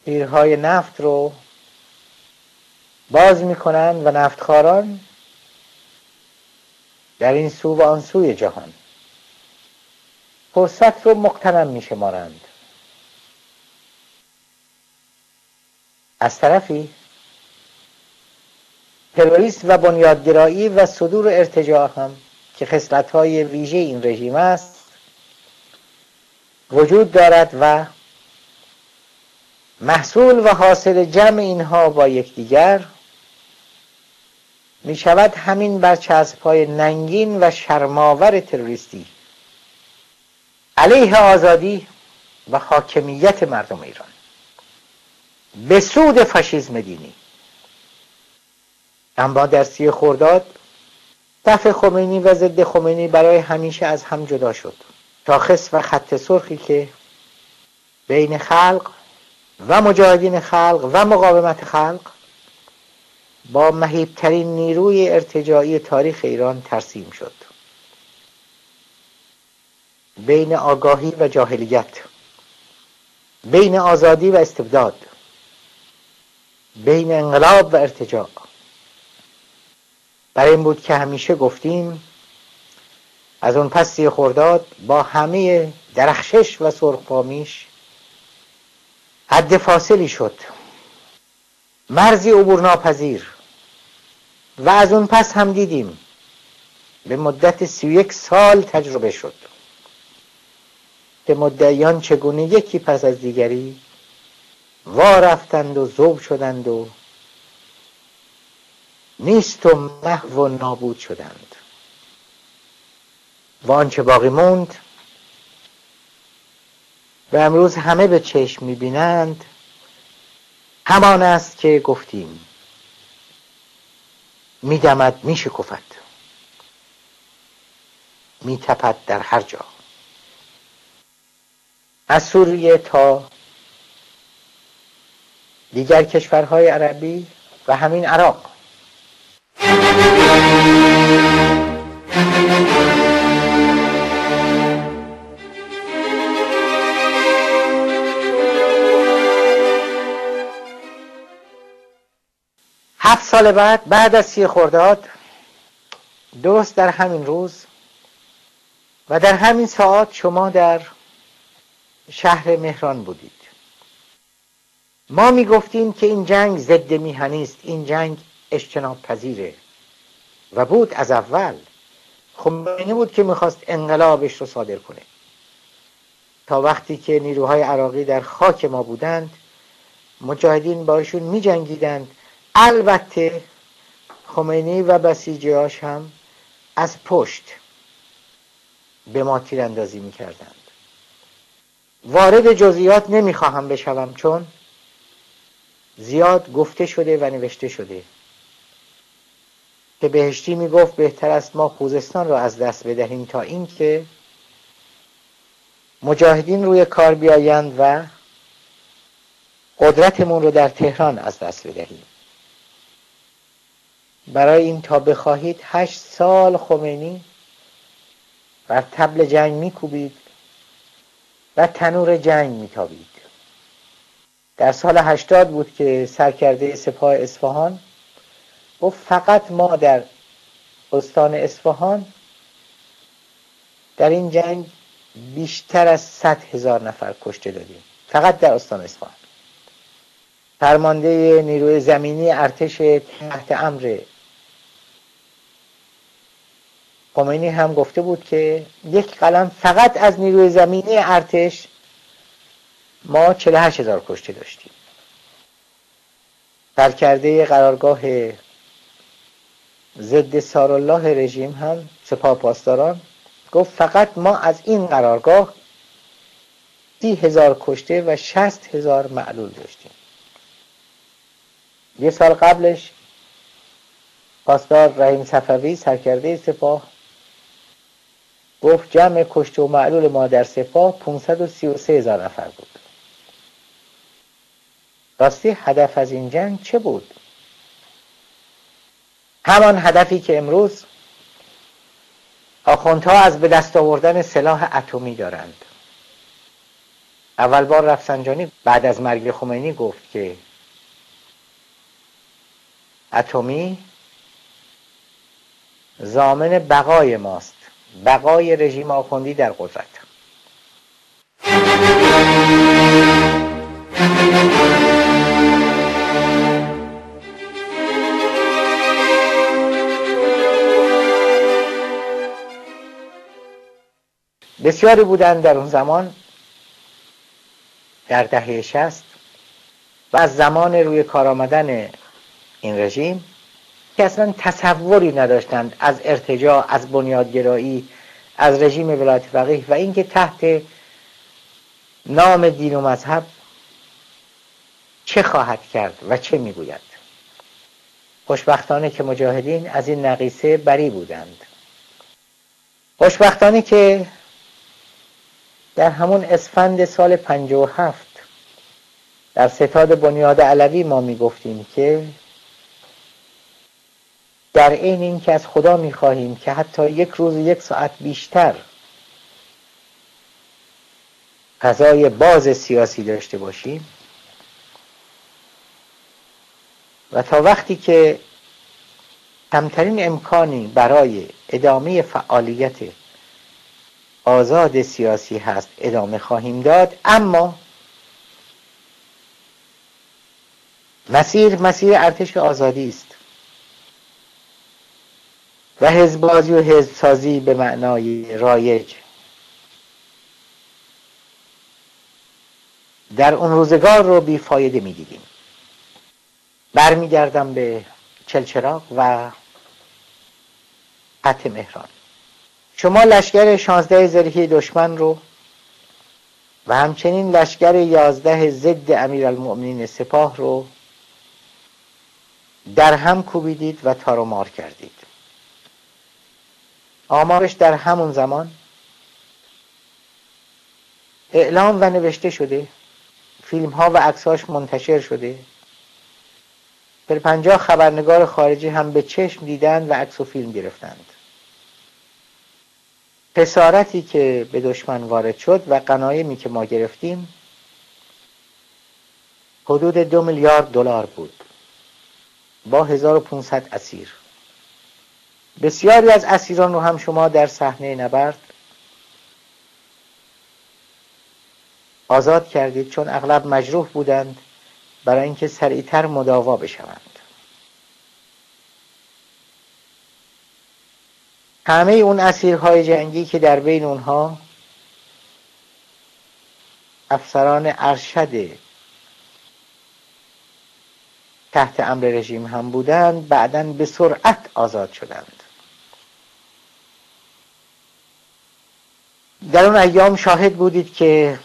تیرهای نفت رو باز می‌کنند و نفتخاران در این سو و آن سوی جهان. فرصت رو مقتنم میشمارند. از طرفی تروریسم و بنیادگرایی و صدور ارتجاع هم که خصلت های ویژه این رژیم است وجود دارد و محصول و حاصل جمع اینها با یکدیگر می شود همین برچسب های ننگین و شرماور تروریستی علیه آزادی و حاکمیت مردم ایران. به سود فاشیسم دینی. اما در سی خورداد صف خمینی و ضد خمینی برای همیشه از هم جدا شد. شاخص و خط سرخی که بین خلق و مجاهدین خلق و مقاومت خلق با مهیبترین نیروی ارتجاعی تاریخ ایران ترسیم شد. بین آگاهی و جاهلیت بین آزادی و استبداد بین انقلاب و ارتجاع. برای این بود که همیشه گفتیم از اون پس خورداد با همه درخشش و سرخفامیش حد فاصلی شد. مرزی عبور ناپذیر و از اون پس هم دیدیم به مدت سی یک سال تجربه شد. که مدعیان چگونه یکی پس از دیگری وا رفتند و زوب شدند و نیست و محو و نابود شدند. و آنچه باقی موند و امروز همه به چشم می‌بینند همان است که گفتیم. میدمد میشکفد. میتپد در هر جا. از سوریه تا دیگر کشورهای عربی و همین عراق. هفت سال بعد بعد از سی خورداد درست در همین روز و در همین ساعت شما در شهر مهران بودید. ما می گفتیم که این جنگ ضد میهنی است. این جنگ اجتناب پذیره و بود از اول خمینی بود که می‌خواست انقلابش رو صادر کنه. تا وقتی که نیروهای عراقی در خاک ما بودند مجاهدین باشون می جنگیدند البته خمینی و بسیجیاش هم از پشت به ما تیراندازی می‌کردند. وارد جزئیات نمی‌خواهم بشوم چون زیاد گفته شده و نوشته شده. که بهشتی می‌گفت بهتر است ما خوزستان را از دست بدهیم تا اینکه مجاهدین روی کار بیایند و قدرتمون رو در تهران از دست بدهیم. برای این تا بخواهید هشت سال خمینی بر تبل جنگ میکوبید و تنور جنگ میتابید. در سال هشتاد بود که سرکرده سپاه اصفهان گفت فقط ما در استان اصفهان در این جنگ بیشتر از صد هزار نفر کشته دادیم. فقط در استان اصفهان. فرمانده نیروی زمینی ارتش تحت امر خمینی هم گفته بود که یک قلم فقط از نیروی زمینی ارتش ما 48 هزار کشته داشتیم. سرکرده قرارگاه ضد سارالله رژیم هم سپاه پاسداران گفت فقط ما از این قرارگاه سی هزار کشته و شست هزار معلول داشتیم. یه سال قبلش پاسدار رحیم صفوی سرکرده سپاه گفت جمع کشته و معلول ما در سپاه 533 هزار نفر بود. راستی هدف از این جنگ چه بود؟ همان هدفی که امروز آخوندها از به دست آوردن سلاح اتمی دارند. اول بار رفسنجانی بعد از مرگ خمینی گفت که اتمی زامن بقای ماست. بقای رژیم آخوندی در قدرت. بسیاری بودند در اون زمان در دهه شست و از زمان روی کار آمدن این رژیم که اصلا تصوری نداشتند از ارتجاع از بنیادگرایی از رژیم ولایت فقیه و اینکه تحت نام دین و مذهب چه خواهد کرد و چه می‌گوید. خوشبختانه که مجاهدین از این نقیصه بری بودند. خوشبختانه که در همون اسفند سال 57 در ستاد بنیاد علوی ما می‌گفتیم که در این این که از خدا می‌خواهیم که حتی یک روز یک ساعت بیشتر فضای باز سیاسی داشته باشیم و تا وقتی که کمترین امکانی برای ادامه فعالیت آزاد سیاسی هست. ادامه خواهیم داد. اما مسیر مسیر ارتش آزادی است. و حزبازی و حزب سازی به معنای رایج. در اون روزگار رو بیفایده می‌دیدیم برمیگردم به چلچراغ و خط مهران. شما لشکر شانزده زرهی دشمن رو و همچنین لشکر یازده ضد المؤمنین سپاه رو در هم کوبیدید و تارومار کردید. آمارش در همون زمان اعلام و نوشته شده فیلم ها و عکساش منتشر شده. پنجاه خبرنگار خارجی هم به چشم دیدند و عکس و فیلم گرفتند. خسارتی که به دشمن وارد شد و قنایمی که ما گرفتیم حدود دو میلیارد دلار بود. با 1500 اسیر. بسیاری از اسیران رو هم شما در صحنه نبرد آزاد کردید چون اغلب مجروح بودند برای اینکه سریعتر مداوا بشوند. همه اون اسیرهای جنگی که در بین اونها افسران ارشد تحت امر رژیم هم بودند بعدا به سرعت آزاد شدند. در اون ایام شاهد بودید که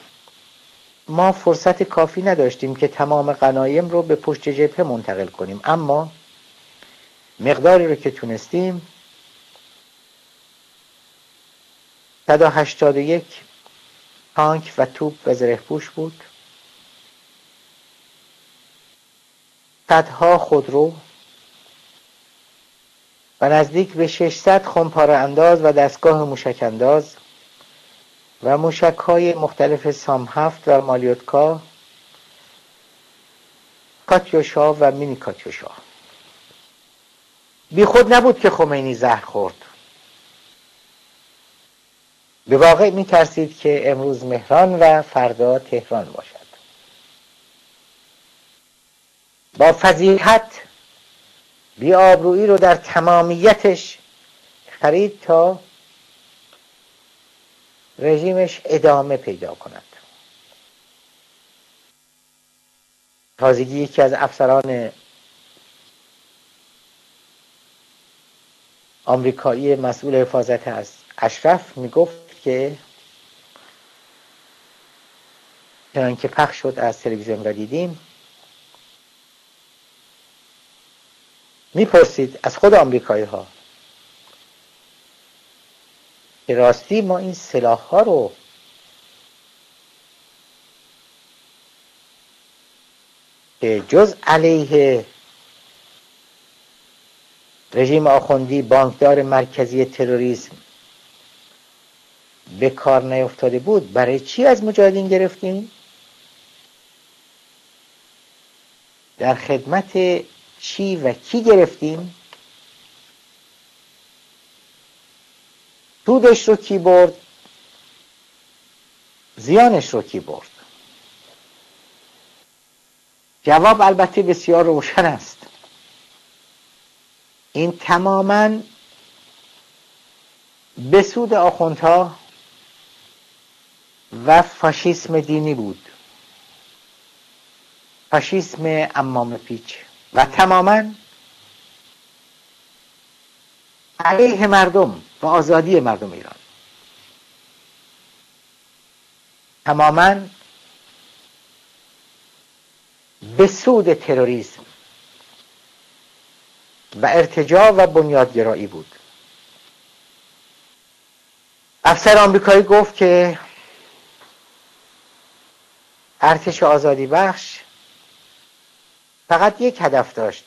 ما فرصت کافی نداشتیم که تمام قنایم رو به پشت جبهه منتقل کنیم. اما مقداری رو که تونستیم 181 تانک و توپ و زره پوش بود. صدها خودرو. و نزدیک به 600 خمپاره انداز و دستگاه موشک انداز و موشک های مختلف سام هفت و مالیوتکا کاتیوشا و مینی کاتیوشا. بی خود نبود که خمینی زهر خورد. به واقع می ترسید که امروز مهران و فردا تهران باشد. با فضیحت بی آبرویی رو در تمامیتش خرید تا رژیمش ادامه پیدا کند. تازگی یکی از افسران آمریکایی مسئول حفاظت از اشرف می‌گفت که چنان که پخش شد از تلویزیون و دیدیم می‌پرسید از خود آمریکایی ها که راستی ما این سلاح ها رو که جز علیه رژیم آخوندی بانکدار مرکزی تروریسم به کار نیفتاده بود برای چی از مجاهدین گرفتیم؟ در خدمت چی و کی گرفتیم؟ سودش رو کی برد؟ زیانش رو کی برد؟ جواب البته بسیار روشن است این تماما به سود آخوندها و فاشیسم دینی بود. فاشیسم امام پیچ. و تماما علیه مردم و آزادی مردم ایران. تماما به سود تروریسم و ارتجاع و بنیادگرایی بود. افسر آمریکایی گفت که ارتش آزادی بخش فقط یک هدف داشت.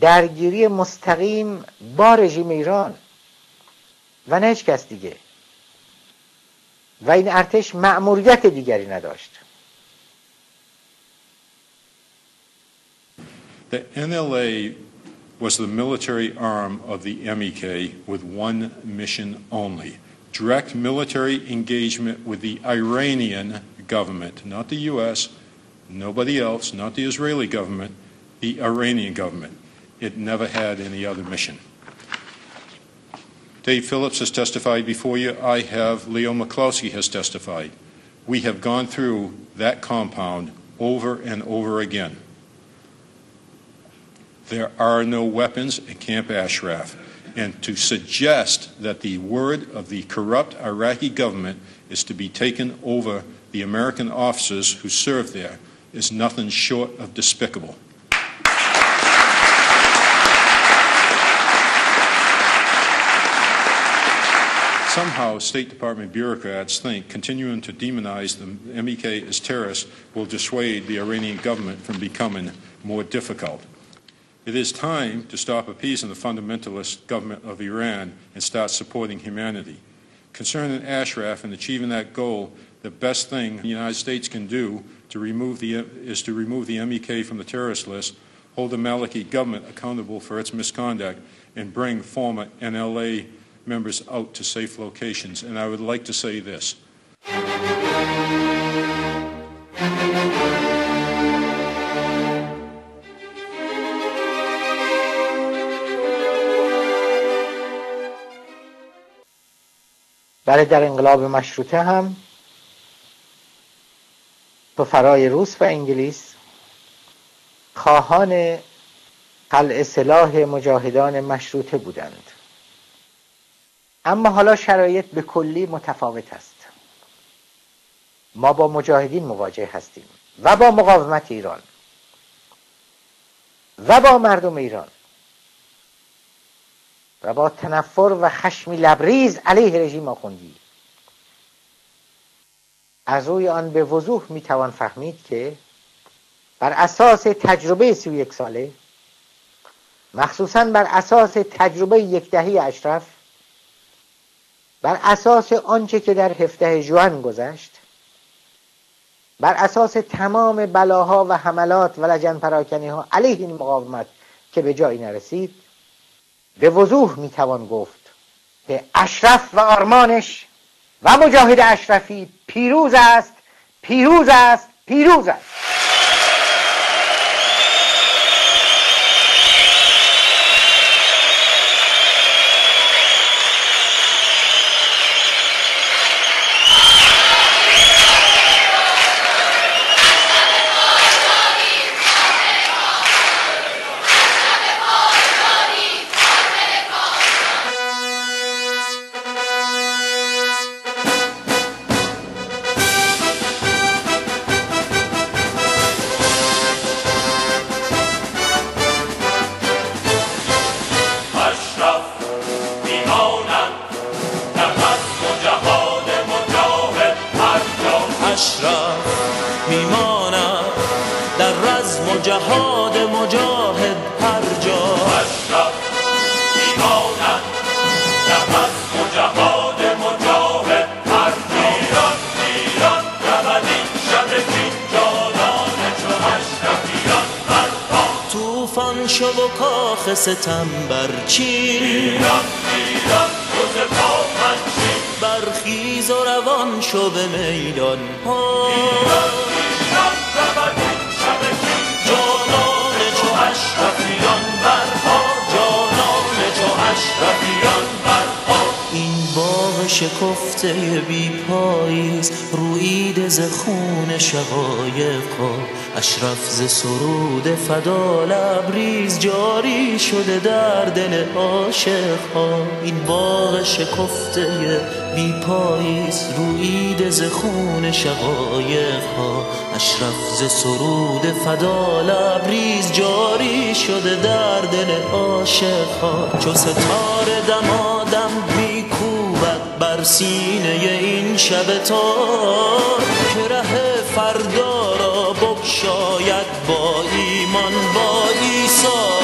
درگیری مستقیم با رژیم ایران و نه هیچ کس دیگه. و این ارتش مأموریت دیگری نداشت. The NLA was the military arm of the MEK with one mission only direct military engagement with the Iranian government, not the U.S., nobody else, not the Israeli government, the Iranian government. It never had any other mission. Dave Phillips has testified before you. I have. Leo McCloskey has testified. We have gone through that compound over and over again. There are no weapons at Camp Ashraf. And to suggest that the word of the corrupt Iraqi government is to be taken over the American officers who serve there is nothing short of despicable. Somehow, State Department bureaucrats think continuing to demonize the MEK as terrorists will dissuade the Iranian government from becoming more difficult. It is time to stop appeasing the fundamentalist government of Iran and start supporting humanity. Concerning Ashraf and achieving that goal, the best thing the United States can do to remove the, is to remove the MEK from the terrorist list, hold the Maliki government accountable for its misconduct, and bring former NLA members out to safe locations. And I would like to say this. برای در انقلاب مشروطه هم فرای روس و انگلیس خواهان قلع سلاح مجاهدان مشروطه بودند. اما حالا شرایط به کلی متفاوت است. ما با مجاهدین مواجه هستیم و با مقاومت ایران و با مردم ایران. و با تنفر و خشمی لبریز علیه رژیم آخوندی. از روی آن به وضوح می‌توان فهمید که بر اساس تجربه سی و یک ساله مخصوصا بر اساس تجربه یک دهی اشرف بر اساس آنچه که در هفته جوان گذشت بر اساس تمام بلاها و حملات و لجن پراکنی ها علیه این مقاومت که به جایی نرسید به وضوح می‌توان گفت که اشرف و آرمانش و مجاهد اشرفی پیروز است پیروز است پیروز است. ستم ایران ایران برخیز و روان شو به میدان ها. جانان چو اشرفیان برها جانان چو اشرفیان شکفته بی پاییز رویید ز خون شقایقا اشرف ز سرود فدا لبریز. جاری شده در دل عاشقها این باغ شکفته بی پاییز رویید ز خون شقایقها اشرف ز سرود فدا لبریز. جاری شده در دل عاشقها چو ستاره دمادم بر سینه این شب تا که ره فردا را بکشاید با ایمان با ایسا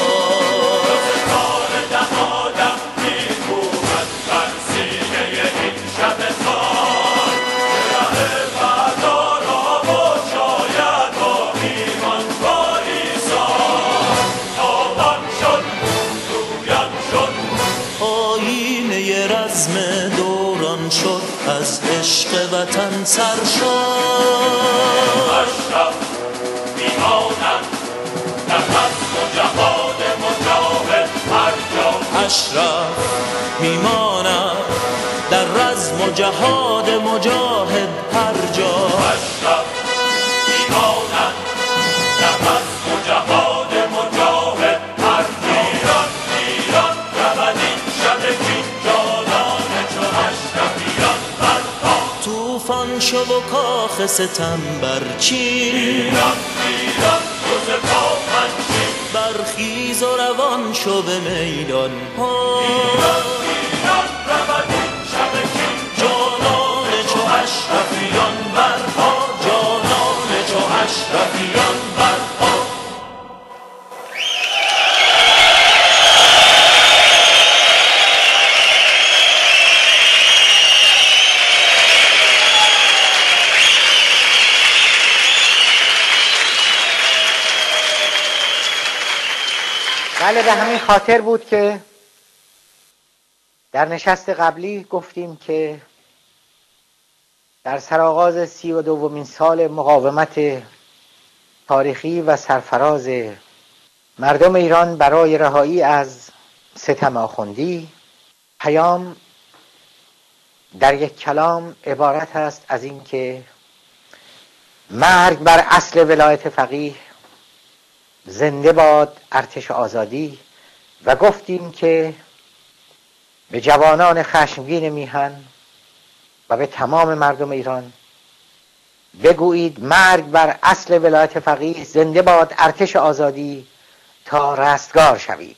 وطن سرشار اشرف میمانم در رسم و جهاد مجاهد هر جا. اشرف میمانم در رزم و جهاد مجاهد شو و کاخ ستم برچین برخیز و روان شو به میدان ها. جانان چو اشرفیان برها جانان چو اشرفیان بله به همین خاطر بود که در نشست قبلی گفتیم که در سرآغاز سی و دومین سال مقاومت تاریخی و سرفراز مردم ایران برای رهایی از ستم آخوندی پیام در یک کلام عبارت است از اینکه مرگ بر اصل ولایت فقیه زنده باد ارتش آزادی و گفتیم که به جوانان خشمگین میهن و به تمام مردم ایران بگویید مرگ بر اصل ولایت فقیه زنده باد ارتش آزادی تا رستگار شوید.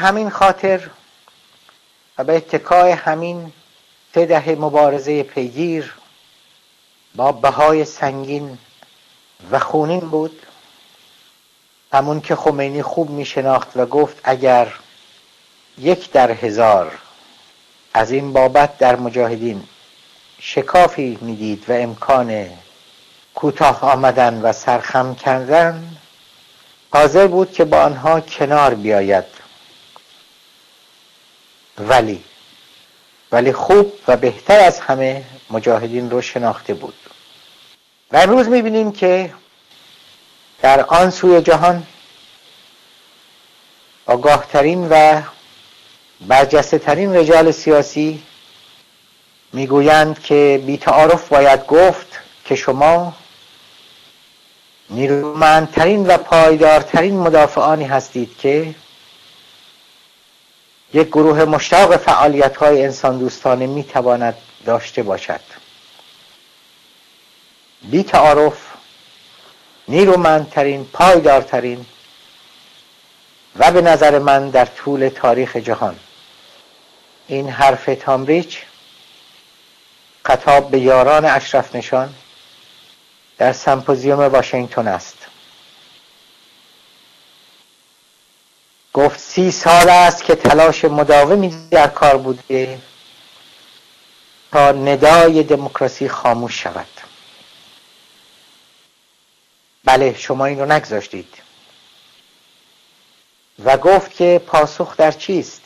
همین خاطر و به اتکای همین سه دهه مبارزه پیگیر با بهای سنگین و خونین بود. همون که خمینی خوب می شناخت و گفت اگر یک در هزار از این بابت در مجاهدین شکافی می‌دید و امکان کوتاه آمدن و سرخم کردن حاضر بود که با آنها کنار بیاید. ولی ولی خوب و بهتر از همه مجاهدین رو شناخته بود. و امروز می‌بینیم که در آن سوی جهان آگاهترین و برجسته ترین رجال سیاسی می‌گویند که بی تعارف باید گفت که شما نیرومندترین و پایدارترین مدافعانی هستید که یک گروه مشتاق فعالیت های انسان دوستانه می تواند داشته باشد. بی تعارف نیرومندترین پایدارترین و به نظر من در طول تاریخ جهان. این حرف تامریچ خطاب به یاران اشرف نشان در سمپوزیوم واشنگتن است. گفت سی سال است که تلاش مداومی در کار بوده تا ندای دموکراسی خاموش شود. بله شما این رو نگذاشتید. و گفت که پاسخ در چیست؟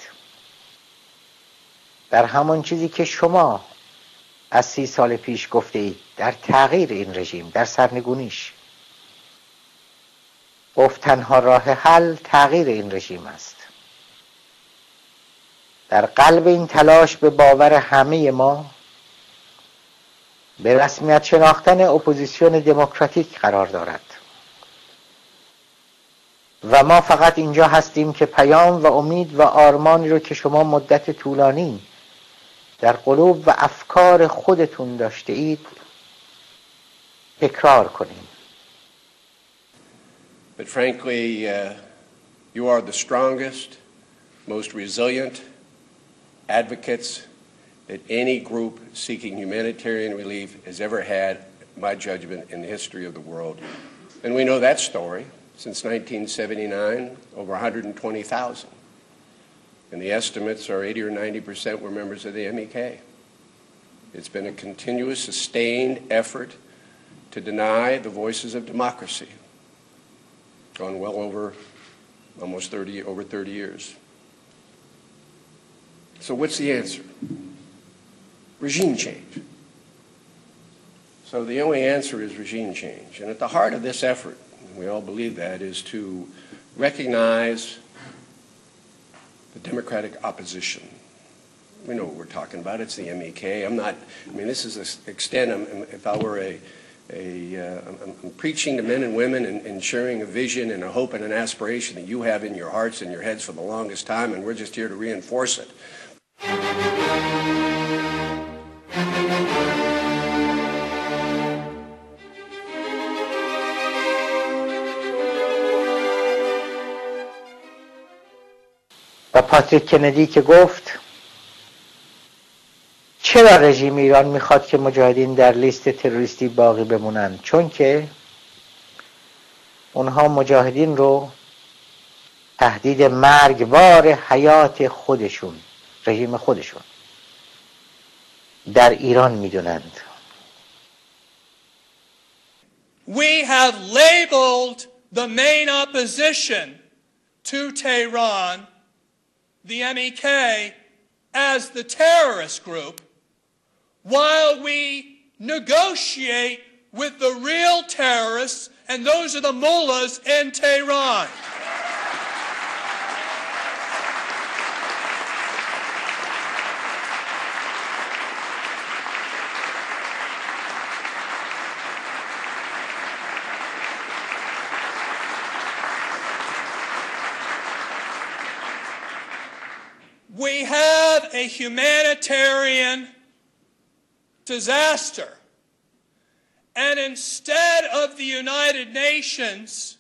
در همان چیزی که شما از سی سال پیش گفته اید در تغییر این رژیم در سرنگونیش. گفت تنها راه حل تغییر این رژیم است. در قلب این تلاش به باور همه ما به رسمیت شناختن اپوزیسیون دموکراتیک قرار دارد. و ما فقط اینجا هستیم که پیام و امید و آرمانی رو که شما مدت طولانی در قلوب و افکار خودتون داشته اید تکرار کنیم. But frankly, uh, you are the strongest, most resilient advocates that any group seeking humanitarian relief has ever had, my judgment, in the history of the world. And we know that story. Since 1979, over 120,000. And the estimates are 80 or 90 percent were members of the MEK. It's been a continuous, sustained effort to deny the voices of democracy. Gone well over almost 30, over 30 years. So what's the answer? Regime change. So the only answer is regime change. And at the heart of this effort, we all believe that, is to recognize the Democratic opposition. We know what we're talking about. It's the MEK. I'm not, I mean, this is the extent, if I were a, a uh, I'm, I'm preaching to men and women and, and sharing a vision and a hope and an aspiration that you have in your hearts and your heads for the longest time, and we're just here to reinforce it. و پاتریک کندی که گفت چرا رژیم ایران می‌خواد که مجاهدین در لیست تروریستی باقی بمونند چون که اونها مجاهدین رو تهدید مرگبار حیات خودشون رژیم خودشون در ایران می‌دونند. We have labeled the main opposition to Tehran the MEK as the terrorist group. While we negotiate with the real terrorists, and those are the mullahs in Tehran. We have a humanitarian disaster. And instead of the United Nations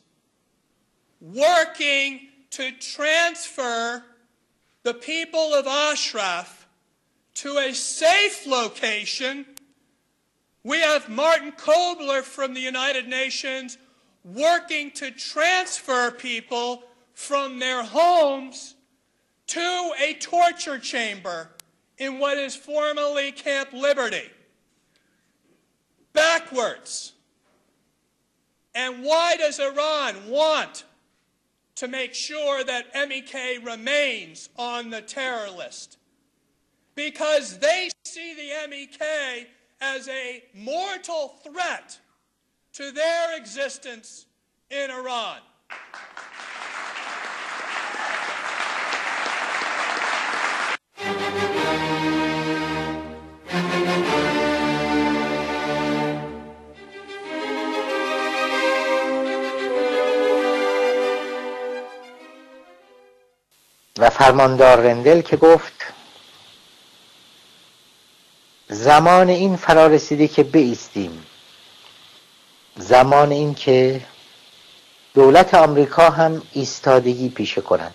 working to transfer the people of Ashraf to a safe location, we have Martin Kobler from the United Nations working to transfer people from their homes to a torture chamber in what is formerly Camp Liberty. Backwards. And why does Iran want to make sure that MEK remains on the terror list? Because they see the MEK as a mortal threat to their existence in Iran. فرماندار رندل که گفت زمان این فرا رسیده که بیستیم زمان این که دولت آمریکا هم ایستادگی پیشه کند.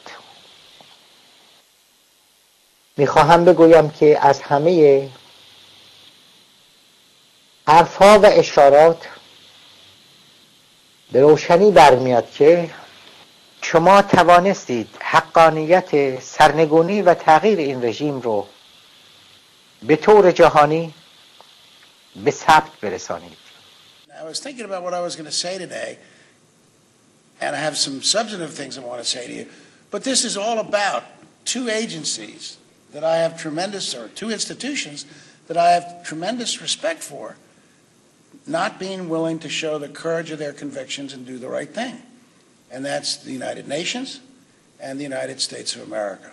می‌خواهم بگویم که از همه حرفها و اشارات به روشنی برمیاد که شما توانستید حقانیت سرنگونی و تغییر این رژیم رو به طور جهانی به ثبت برسانید I was thinking about what I was going to say today, and I have some substantive things I want to say to you. But this is all about two agencies that I have tremendous, or two institutions that I have tremendous respect for, not being willing to show the courage of their convictions and do the right thing. And that's the United Nations and the United States of America.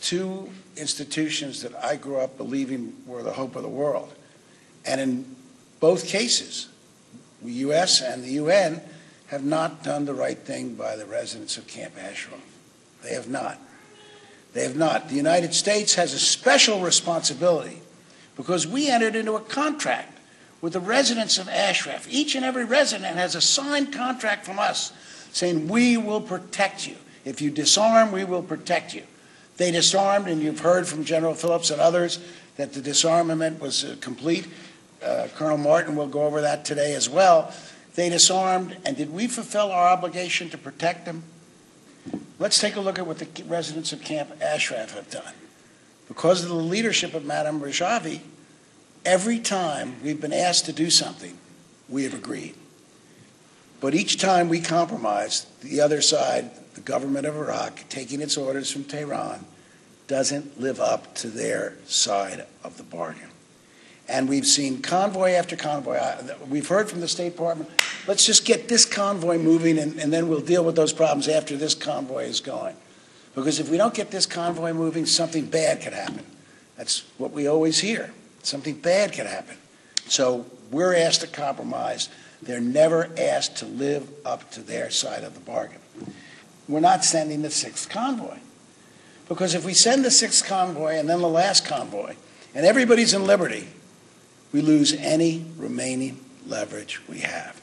Two institutions that I grew up believing were the hope of the world. And in both cases, the U.S. and the UN have not done the right thing by the residents of Camp Ashraf. They have not. They have not. The United States has a special responsibility because we entered into a contract with the residents of Ashraf. Each and every resident has a signed contract from us saying, We will protect you. If you disarm, we will protect you. They disarmed, and you've heard from General Phillips and others that the disarmament was uh, complete. Uh, Colonel Martin will go over that today as well. They disarmed, and did we fulfill our obligation to protect them? Let's take a look at what the residents of Camp Ashraf have done. Because of the leadership of Madame Rajavi, every time we've been asked to do something, we have agreed. But each time we compromise, the other side, the government of Iraq, taking its orders from Tehran, doesn't live up to their side of the bargain. And we've seen convoy after convoy. We've heard from the State Department, let's just get this convoy moving and, and then we'll deal with those problems after this convoy is going. Because if we don't get this convoy moving, something bad could happen. That's what we always hear. Something bad could happen. So we're asked to compromise. They're never asked to live up to their side of the bargain. We're not sending the sixth convoy. Because if we send the sixth convoy and then the last convoy, and everybody's in liberty, we lose any remaining leverage we have.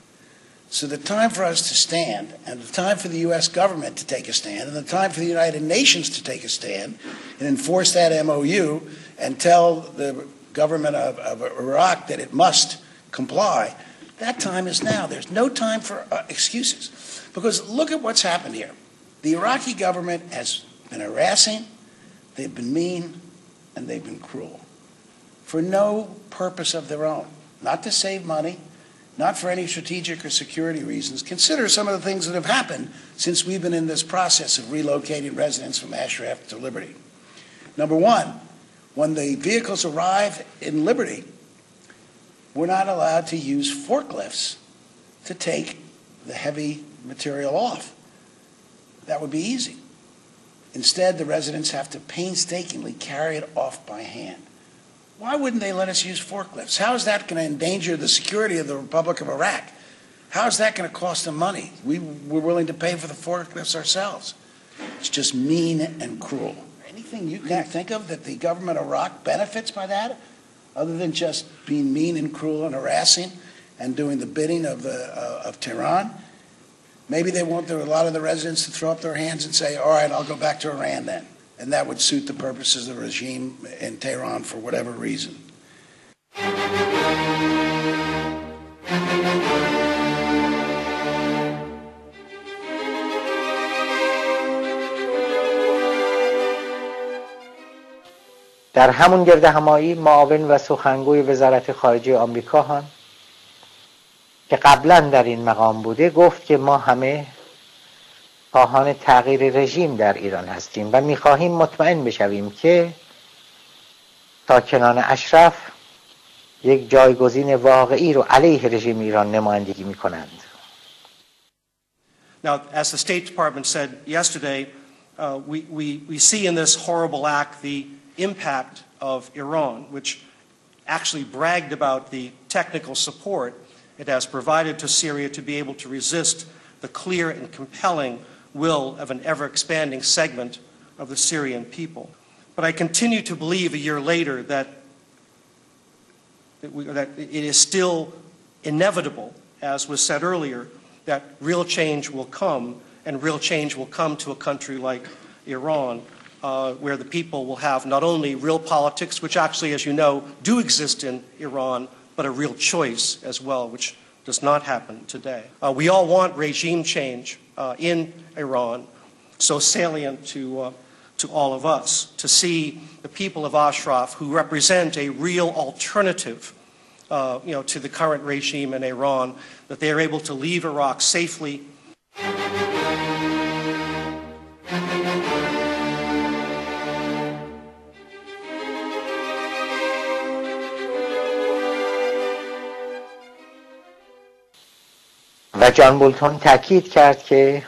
So the time for us to stand, and the time for the U.S. government to take a stand, and the time for the United Nations to take a stand and enforce that MOU and tell the government of, of Iraq that it must comply, that time is now. There's no time for uh, excuses. Because look at what's happened here. The Iraqi government has been harassing, they've been mean, and they've been cruel for no purpose of their own, not to save money, not for any strategic or security reasons. Consider some of the things that have happened since we've been in this process of relocating residents from Ashraf to Liberty. Number one, when the vehicles arrive in Liberty, we're not allowed to use forklifts to take the heavy material off. That would be easy. Instead, the residents have to painstakingly carry it off by hand. Why wouldn't they let us use forklifts? How is that going to endanger the security of the Republic of Iraq? How is that going to cost them money? We were willing to pay for the forklifts ourselves. It's just mean and cruel. Anything you can think of that the government of Iraq benefits by that, other than just being mean and cruel and harassing and doing the bidding of, the, uh, of Tehran? Maybe they want a lot of the residents to throw up their hands and say, all right, I'll go back to Iran then and that would suit the purposes of the regime in Tehran for whatever reason. در همون گرد همایی معاون و سخنگوی وزارت خارجه آمریکا هم که قبلا در این مقام بوده گفت که ما همه خواهان تغییر رژیم در ایران هستیم و می‌خواهیم مطمئن بشویم که ساکنان اشرف یک جایگزین واقعی رو علیه رژیم ایران نمایندگی می‌کنند. Now, as the State Department said yesterday, uh, we, we, we see in this horrible act the impact of Iran, which actually bragged about the technical support it has provided to Syria to be able to resist the clear and compelling will of an ever expanding segment of the Syrian people. But I continue to believe a year later that, that, we, that it is still inevitable as was said earlier, that real change will come, and real change will come to a country like Iran, uh, where the people will have not only real politics, which actually, as you know, do exist in Iran, but a real choice as well, which does not happen today. Uh, we all want regime change uh, in Iran, so salient to, uh, to all of us, to see the people of Ashraf who represent a real alternative uh, you know, to the current regime in Iran, that they are able to leave Iraq safely. و جان بولتون تاکید کرد که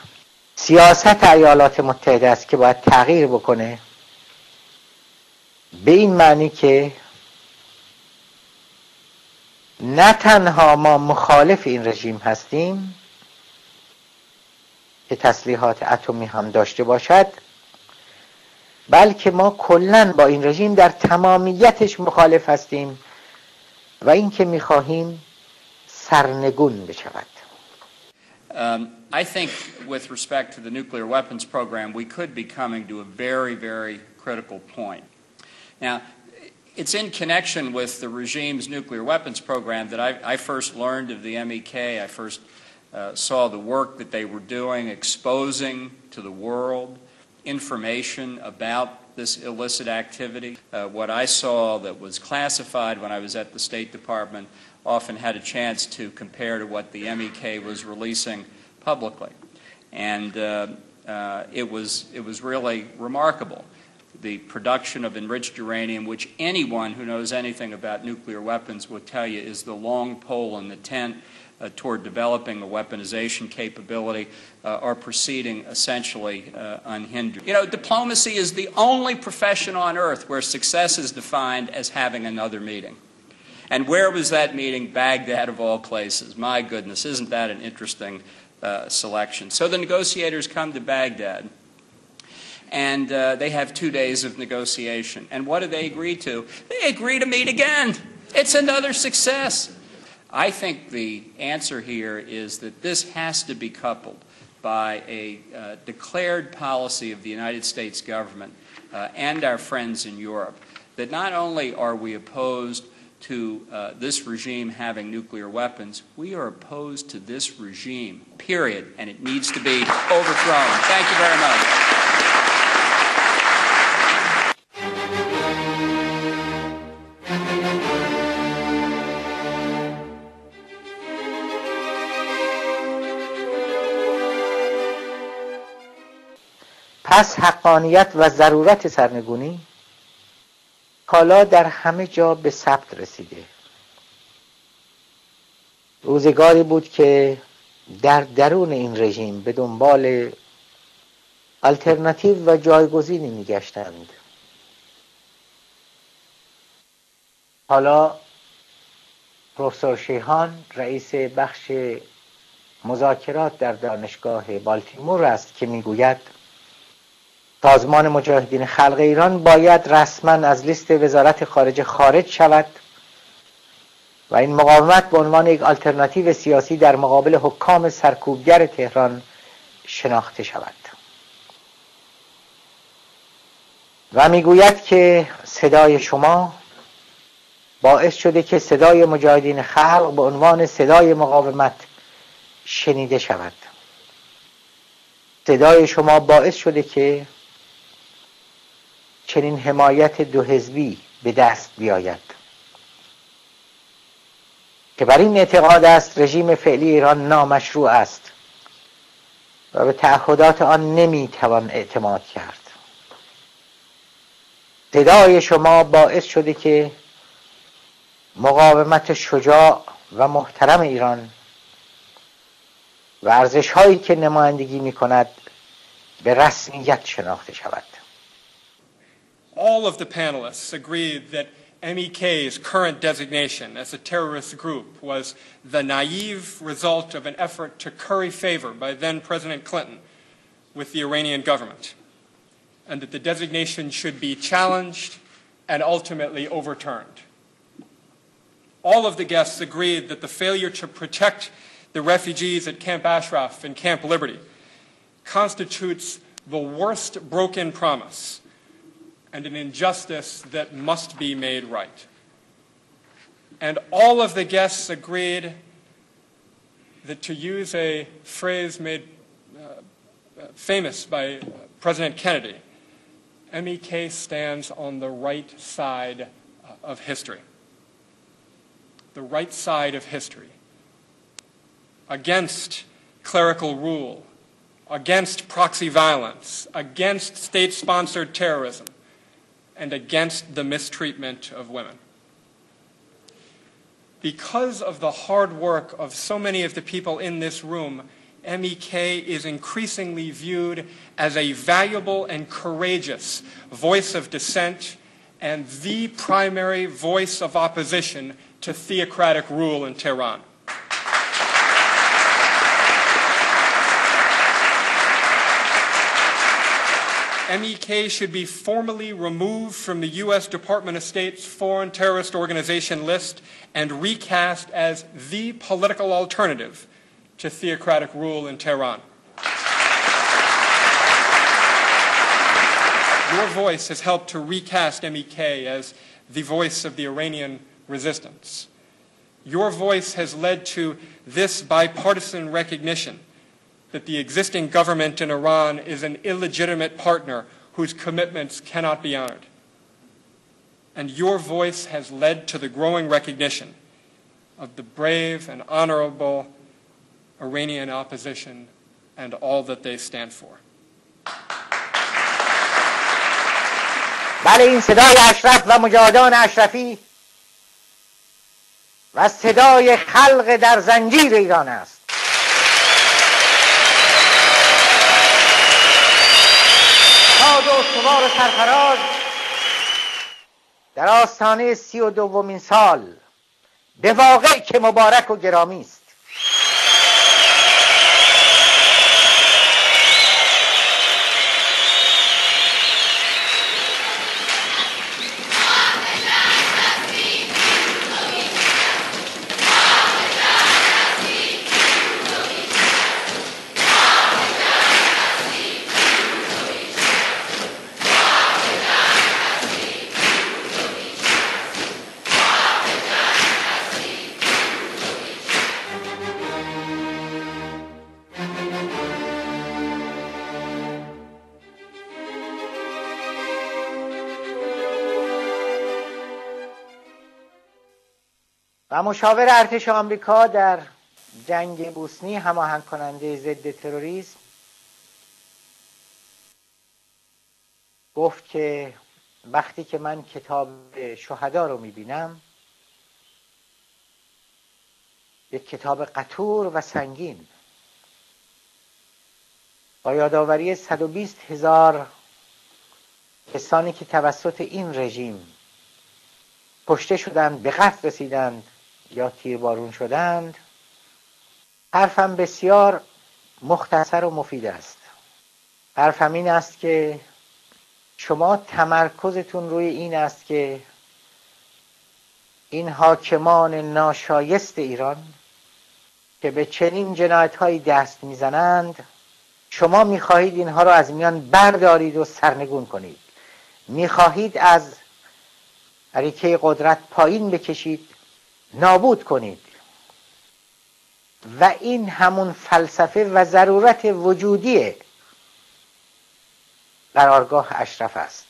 سیاست ایالات متحده است که باید تغییر بکنه. به این معنی که نه تنها ما مخالف این رژیم هستیم که تسلیحات اتمی هم داشته باشد بلکه ما کلا با این رژیم در تمامیتش مخالف هستیم و اینکه می‌خواهیم سرنگون بشود. Um, I think with respect to the nuclear weapons program, we could be coming to a very, very critical point. Now, it's in connection with the regime's nuclear weapons program that I, I first learned of the MEK. I first uh, saw the work that they were doing, exposing to the world information about this illicit activity. Uh, what I saw that was classified when I was at the State Department often had a chance to compare to what the MEK was releasing publicly. And uh, uh, it, was, it was really remarkable. The production of enriched uranium, which anyone who knows anything about nuclear weapons would tell you is the long pole in the tent uh, toward developing a weaponization capability, uh, are proceeding essentially uh, unhindered. You know, diplomacy is the only profession on earth where success is defined as having another meeting. And where was that meeting? Baghdad, of all places. My goodness, isn't that an interesting uh, selection? So the negotiators come to Baghdad, and uh, they have two days of negotiation. And what do they agree to? They agree to meet again. It's another success. I think the answer here is that this has to be coupled by a uh, declared policy of the United States government uh, and our friends in Europe that not only are we opposed to uh, this regime having nuclear weapons. We are opposed to this regime, period, and it needs to be overthrown. Thank you very much. پس حقانیت و ضرورت سرنگونی حالا در همه جا به ثبت رسیده. روزگاری بود که در درون این رژیم به دنبال الटरناتیو و جایگزینی میگشتند. حالا پروفسور شیهان رئیس بخش مذاکرات در دانشگاه بالتیمور است که می‌گوید سازمان مجاهدین خلق ایران باید رسما از لیست وزارت خارجه خارج شود و این مقاومت به عنوان یک آلترناتیو سیاسی در مقابل حکام سرکوبگر تهران شناخته شود. و می‌گوید که صدای شما باعث شده که صدای مجاهدین خلق به عنوان صدای مقاومت شنیده شود. صدای شما باعث شده که چنین حمایت دو حزبی به دست بیاید. که بر این اعتقاد است رژیم فعلی ایران نامشروع است و به تعهدات آن نمی‌توان اعتماد کرد. صدای شما باعث شده که مقاومت شجاع و محترم ایران و ارزش هایی که نمایندگی می کند به رسمیت شناخته شود. All of the panelists agreed that MEK's current designation as a terrorist group was the naive result of an effort to curry favor by then President Clinton with the Iranian government, and that the designation should be challenged and ultimately overturned. All of the guests agreed that the failure to protect the refugees at Camp Ashraf and Camp Liberty, constitutes the worst broken promise and an injustice that must be made right. And all of the guests agreed that, to use a phrase made uh, uh famous by uh, President Kennedy, MEK stands on the right side uh, of history. The right side of history. Against clerical rule, against proxy violence, against state sponsored terrorism, and against the mistreatment of women. Because of the hard work of so many of the people in this room, MEK is increasingly viewed as a valuable and courageous voice of dissent and the primary voice of opposition to theocratic rule in Tehran. MEK should be formally removed from the U.S. Department of State's foreign terrorist organization list and recast as the political alternative to theocratic rule in Tehran. Your voice has helped to recast MEK as the voice of the Iranian resistance. Your voice has led to this bipartisan recognition that the existing government in Iran is an illegitimate partner whose commitments cannot be honored. And your voice has led to the growing recognition of the brave and honorable Iranian opposition and all that they stand for. بله این صدای اشرف و مجاهدان اشرفی و صدای خلق در زنجیر ایران است شاد و استوار سرفراز. در آستانه سی و دومین سال به واقع که مبارک و گرامی است. و مشاور ارتش آمریکا در جنگ بوسنی هماهنگ کننده ضد تروریسم گفت که وقتی که من کتاب شهدا رو می‌بینم یک کتاب قطور و سنگین. با یادآوری 120 هزار کسانی که توسط این رژیم کشته شدند به قتل رسیدند یا تیربارون شدند حرفم بسیار مختصر و مفید است. حرفم این است که شما تمرکزتون روی این است که این حاکمان ناشایست ایران که به چنین جنایت هایی دست می‌زنند شما می‌خواهید اینها رو از میان بردارید و سرنگون کنید. می‌خواهید از عریکه قدرت پایین بکشید. نابود کنید و این همون فلسفه و ضرورت وجودی قرارگاه اشرف است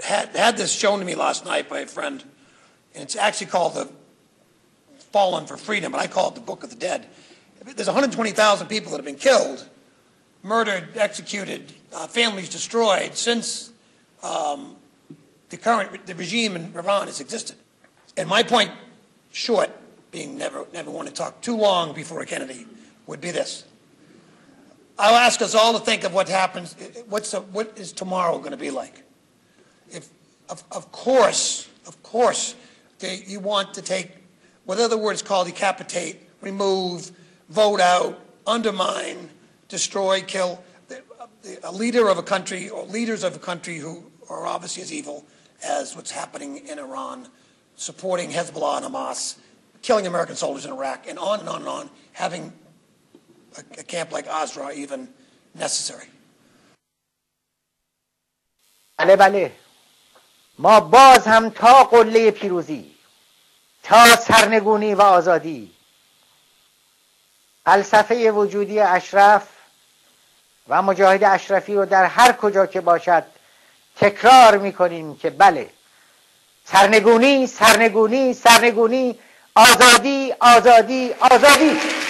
had, had this shown to me last night by a friend, and it's actually called the Fallen for Freedom, but I call it the Book of the Dead. There's 120,000 people that have been killed, murdered, executed, uh, families destroyed since um, the current the regime in Iran has existed. And my point, short, being never never want to talk too long before Kennedy, would be this. I'll ask us all to think of what happens. What's the, what is tomorrow going to be like? If of, of course, of course, they, you want to take what other words call decapitate, remove, vote out, undermine, destroy, kill. A leader of a country or leaders of a country who are obviously as evil as what's happening in Iran, supporting Hezbollah and Hamas, killing American soldiers in Iraq, and on and on and on, having a, a camp like Asra even necessary. بله بله ما باز هم تا قله پیروزی تا سرنگونی و آزادی فلسفه وجودی اشرف و مجاهد اشرفی رو در هر کجا که باشد تکرار می‌کنیم که بله سرنگونی سرنگونی سرنگونی. آزادی آزادی آزادی.